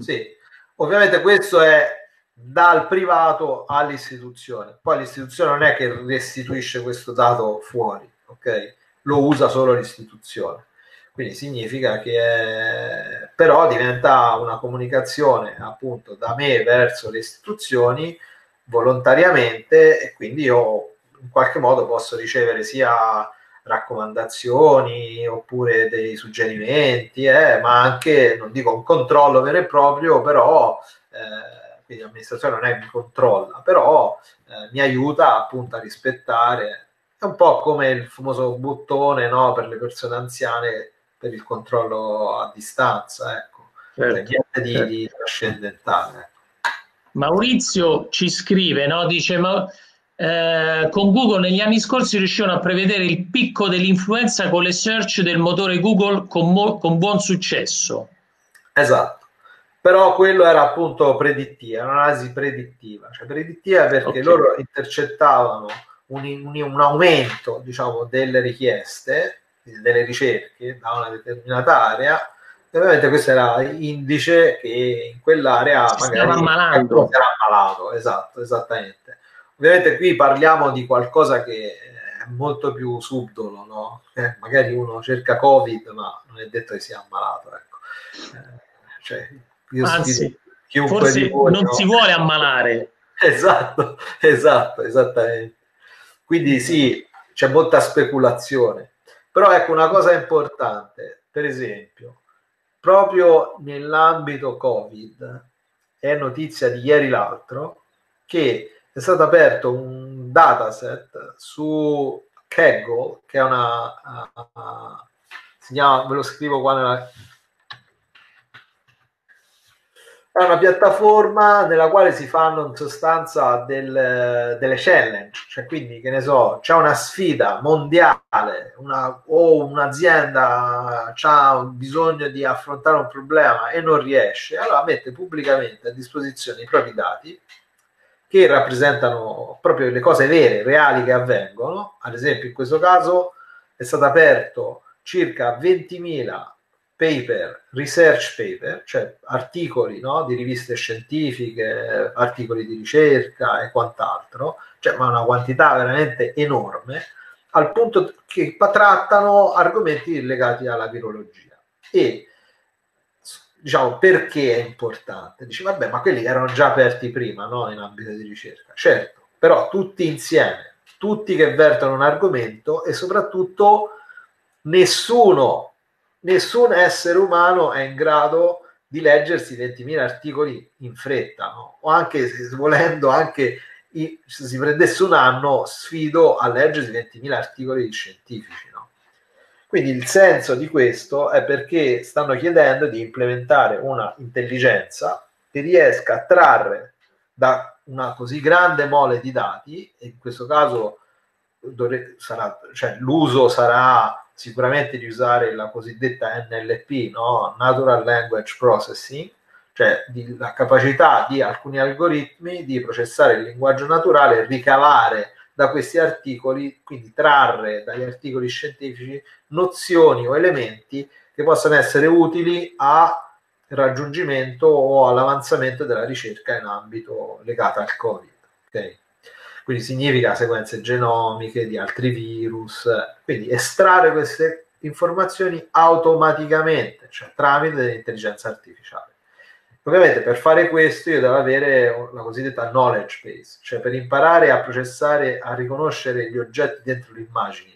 sì. Ovviamente questo è dal privato all'istituzione. Poi l'istituzione non è che restituisce questo dato fuori, ok? lo usa solo l'istituzione. Quindi significa che è... però diventa una comunicazione appunto da me verso le istituzioni volontariamente e quindi io in qualche modo posso ricevere sia raccomandazioni oppure dei suggerimenti, eh, ma anche, non dico un controllo vero e proprio, però eh, quindi l'amministrazione non è mi controlla, però eh, mi aiuta appunto a rispettare, è un po' come il famoso bottone no, per le persone anziane per il controllo a distanza, ecco, certo, cioè, niente di, certo. di trascendentale. Ecco. Maurizio ci scrive, no? dice ma eh, con Google negli anni scorsi riuscivano a prevedere il picco dell'influenza con le search del motore Google con, mo- con buon successo. Esatto, però quello era appunto predittiva, un'analisi predittiva, cioè predittiva perché okay. loro intercettavano un, un, un, aumento diciamo, delle richieste, delle ricerche da una determinata area e ovviamente questo era indice che in quell'area si magari era ammalato, esatto, esattamente. Ovviamente qui parliamo di qualcosa che è molto più subdolo, no? Eh, magari uno cerca Covid, ma non è detto che sia ammalato. Ecco. Eh, cioè, Anzi, forse voi, non no? si vuole ammalare. Esatto, esatto, esattamente. Quindi sì, c'è molta speculazione. Però ecco una cosa importante, per esempio, proprio nell'ambito Covid, è notizia di ieri l'altro, che è stato aperto un dataset su Kaggle, che è una, uh, uh, si chiama, ve lo scrivo qua nella, è una piattaforma nella quale si fanno in sostanza del, delle challenge, cioè quindi che ne so, c'è una sfida mondiale una, o un'azienda ha bisogno di affrontare un problema e non riesce, allora mette pubblicamente a disposizione i propri dati che rappresentano proprio le cose vere, reali che avvengono. Ad esempio, in questo caso è stato aperto circa 20.000 paper, research paper, cioè articoli no, di riviste scientifiche, articoli di ricerca e quant'altro, cioè ma una quantità veramente enorme, al punto che trattano argomenti legati alla virologia. E diciamo, perché è importante? Dici, vabbè, ma quelli erano già aperti prima, no? In ambito di ricerca. Certo, però tutti insieme, tutti che vertono un argomento e soprattutto nessuno, nessun essere umano è in grado di leggersi 20.000 articoli in fretta, no? O anche, volendo, anche se si prendesse un anno, sfido a leggersi 20.000 articoli scientifici? Quindi il senso di questo è perché stanno chiedendo di implementare una intelligenza che riesca a trarre da una così grande mole di dati, e in questo caso dovre- sarà, cioè, l'uso sarà sicuramente di usare la cosiddetta NLP, no? Natural Language Processing, cioè di, la capacità di alcuni algoritmi di processare il linguaggio naturale e ricavare da questi articoli, quindi trarre dagli articoli scientifici nozioni o elementi che possano essere utili al raggiungimento o all'avanzamento della ricerca in ambito legato al Covid. Okay? Quindi significa sequenze genomiche di altri virus, quindi estrarre queste informazioni automaticamente, cioè tramite l'intelligenza artificiale. Ovviamente per fare questo io devo avere la cosiddetta knowledge base, cioè per imparare a processare, a riconoscere gli oggetti dentro le immagini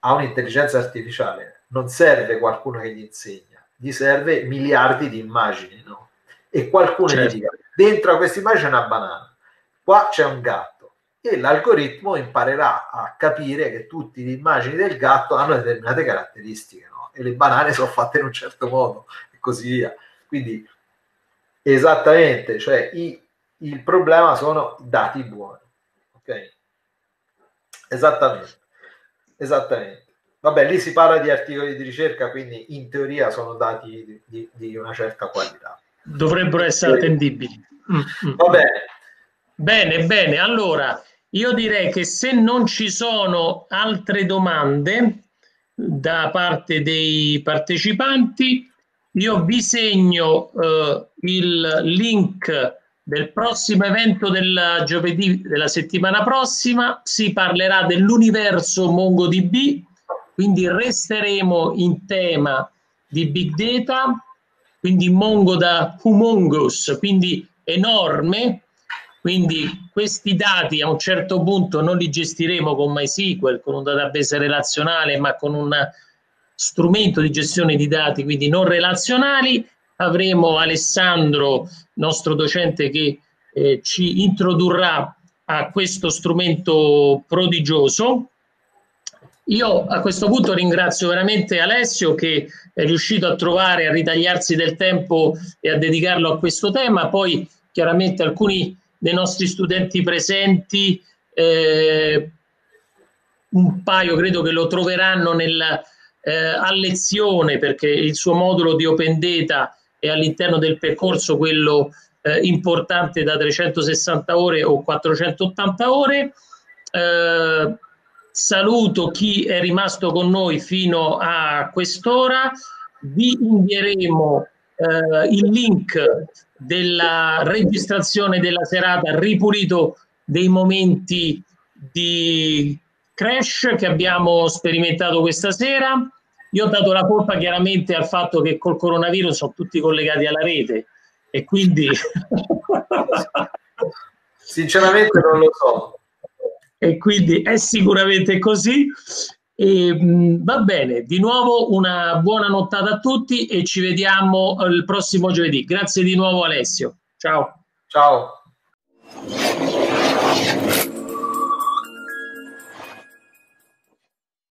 a un'intelligenza artificiale non serve qualcuno che gli insegna, gli serve miliardi di immagini, no? E qualcuno certo. gli dica, dentro a questa immagine c'è una banana, qua c'è un gatto, e l'algoritmo imparerà a capire che tutte le immagini del gatto hanno determinate caratteristiche, no? E le banane sono fatte in un certo modo, e così via. Quindi Esattamente, cioè i, il problema sono dati buoni. Ok? Esattamente. Esattamente. Vabbè, lì si parla di articoli di ricerca, quindi in teoria sono dati di, di, di una certa qualità. Dovrebbero essere attendibili. Mm, mm. Va bene. Bene, bene. Allora, io direi che se non ci sono altre domande da parte dei partecipanti, io vi segno eh, il link del prossimo evento del giovedì della settimana prossima. Si parlerà dell'universo MongoDB, quindi resteremo in tema di big data, quindi Mongo da humongous, quindi enorme, Quindi questi dati a un certo punto non li gestiremo con MySQL, con un database relazionale, ma con un strumento di gestione di dati, quindi non relazionali. Avremo Alessandro, nostro docente, che eh, ci introdurrà a questo strumento prodigioso. Io a questo punto ringrazio veramente Alessio che è riuscito a trovare, a ritagliarsi del tempo e a dedicarlo a questo tema. Poi chiaramente alcuni dei nostri studenti presenti, eh, un paio credo che lo troveranno nella, eh, a lezione perché il suo modulo di Open Data è all'interno del percorso quello eh, importante da 360 ore o 480 ore. Eh, saluto chi è rimasto con noi fino a quest'ora. Vi invieremo eh, il link della registrazione della serata ripulito dei momenti di crash che abbiamo sperimentato questa sera. Io ho dato la colpa chiaramente al fatto che col coronavirus sono tutti collegati alla rete e quindi... Sinceramente non lo so. E quindi è sicuramente così. E, mh, va bene, di nuovo una buona nottata a tutti e ci vediamo il prossimo giovedì. Grazie di nuovo Alessio. Ciao. Ciao.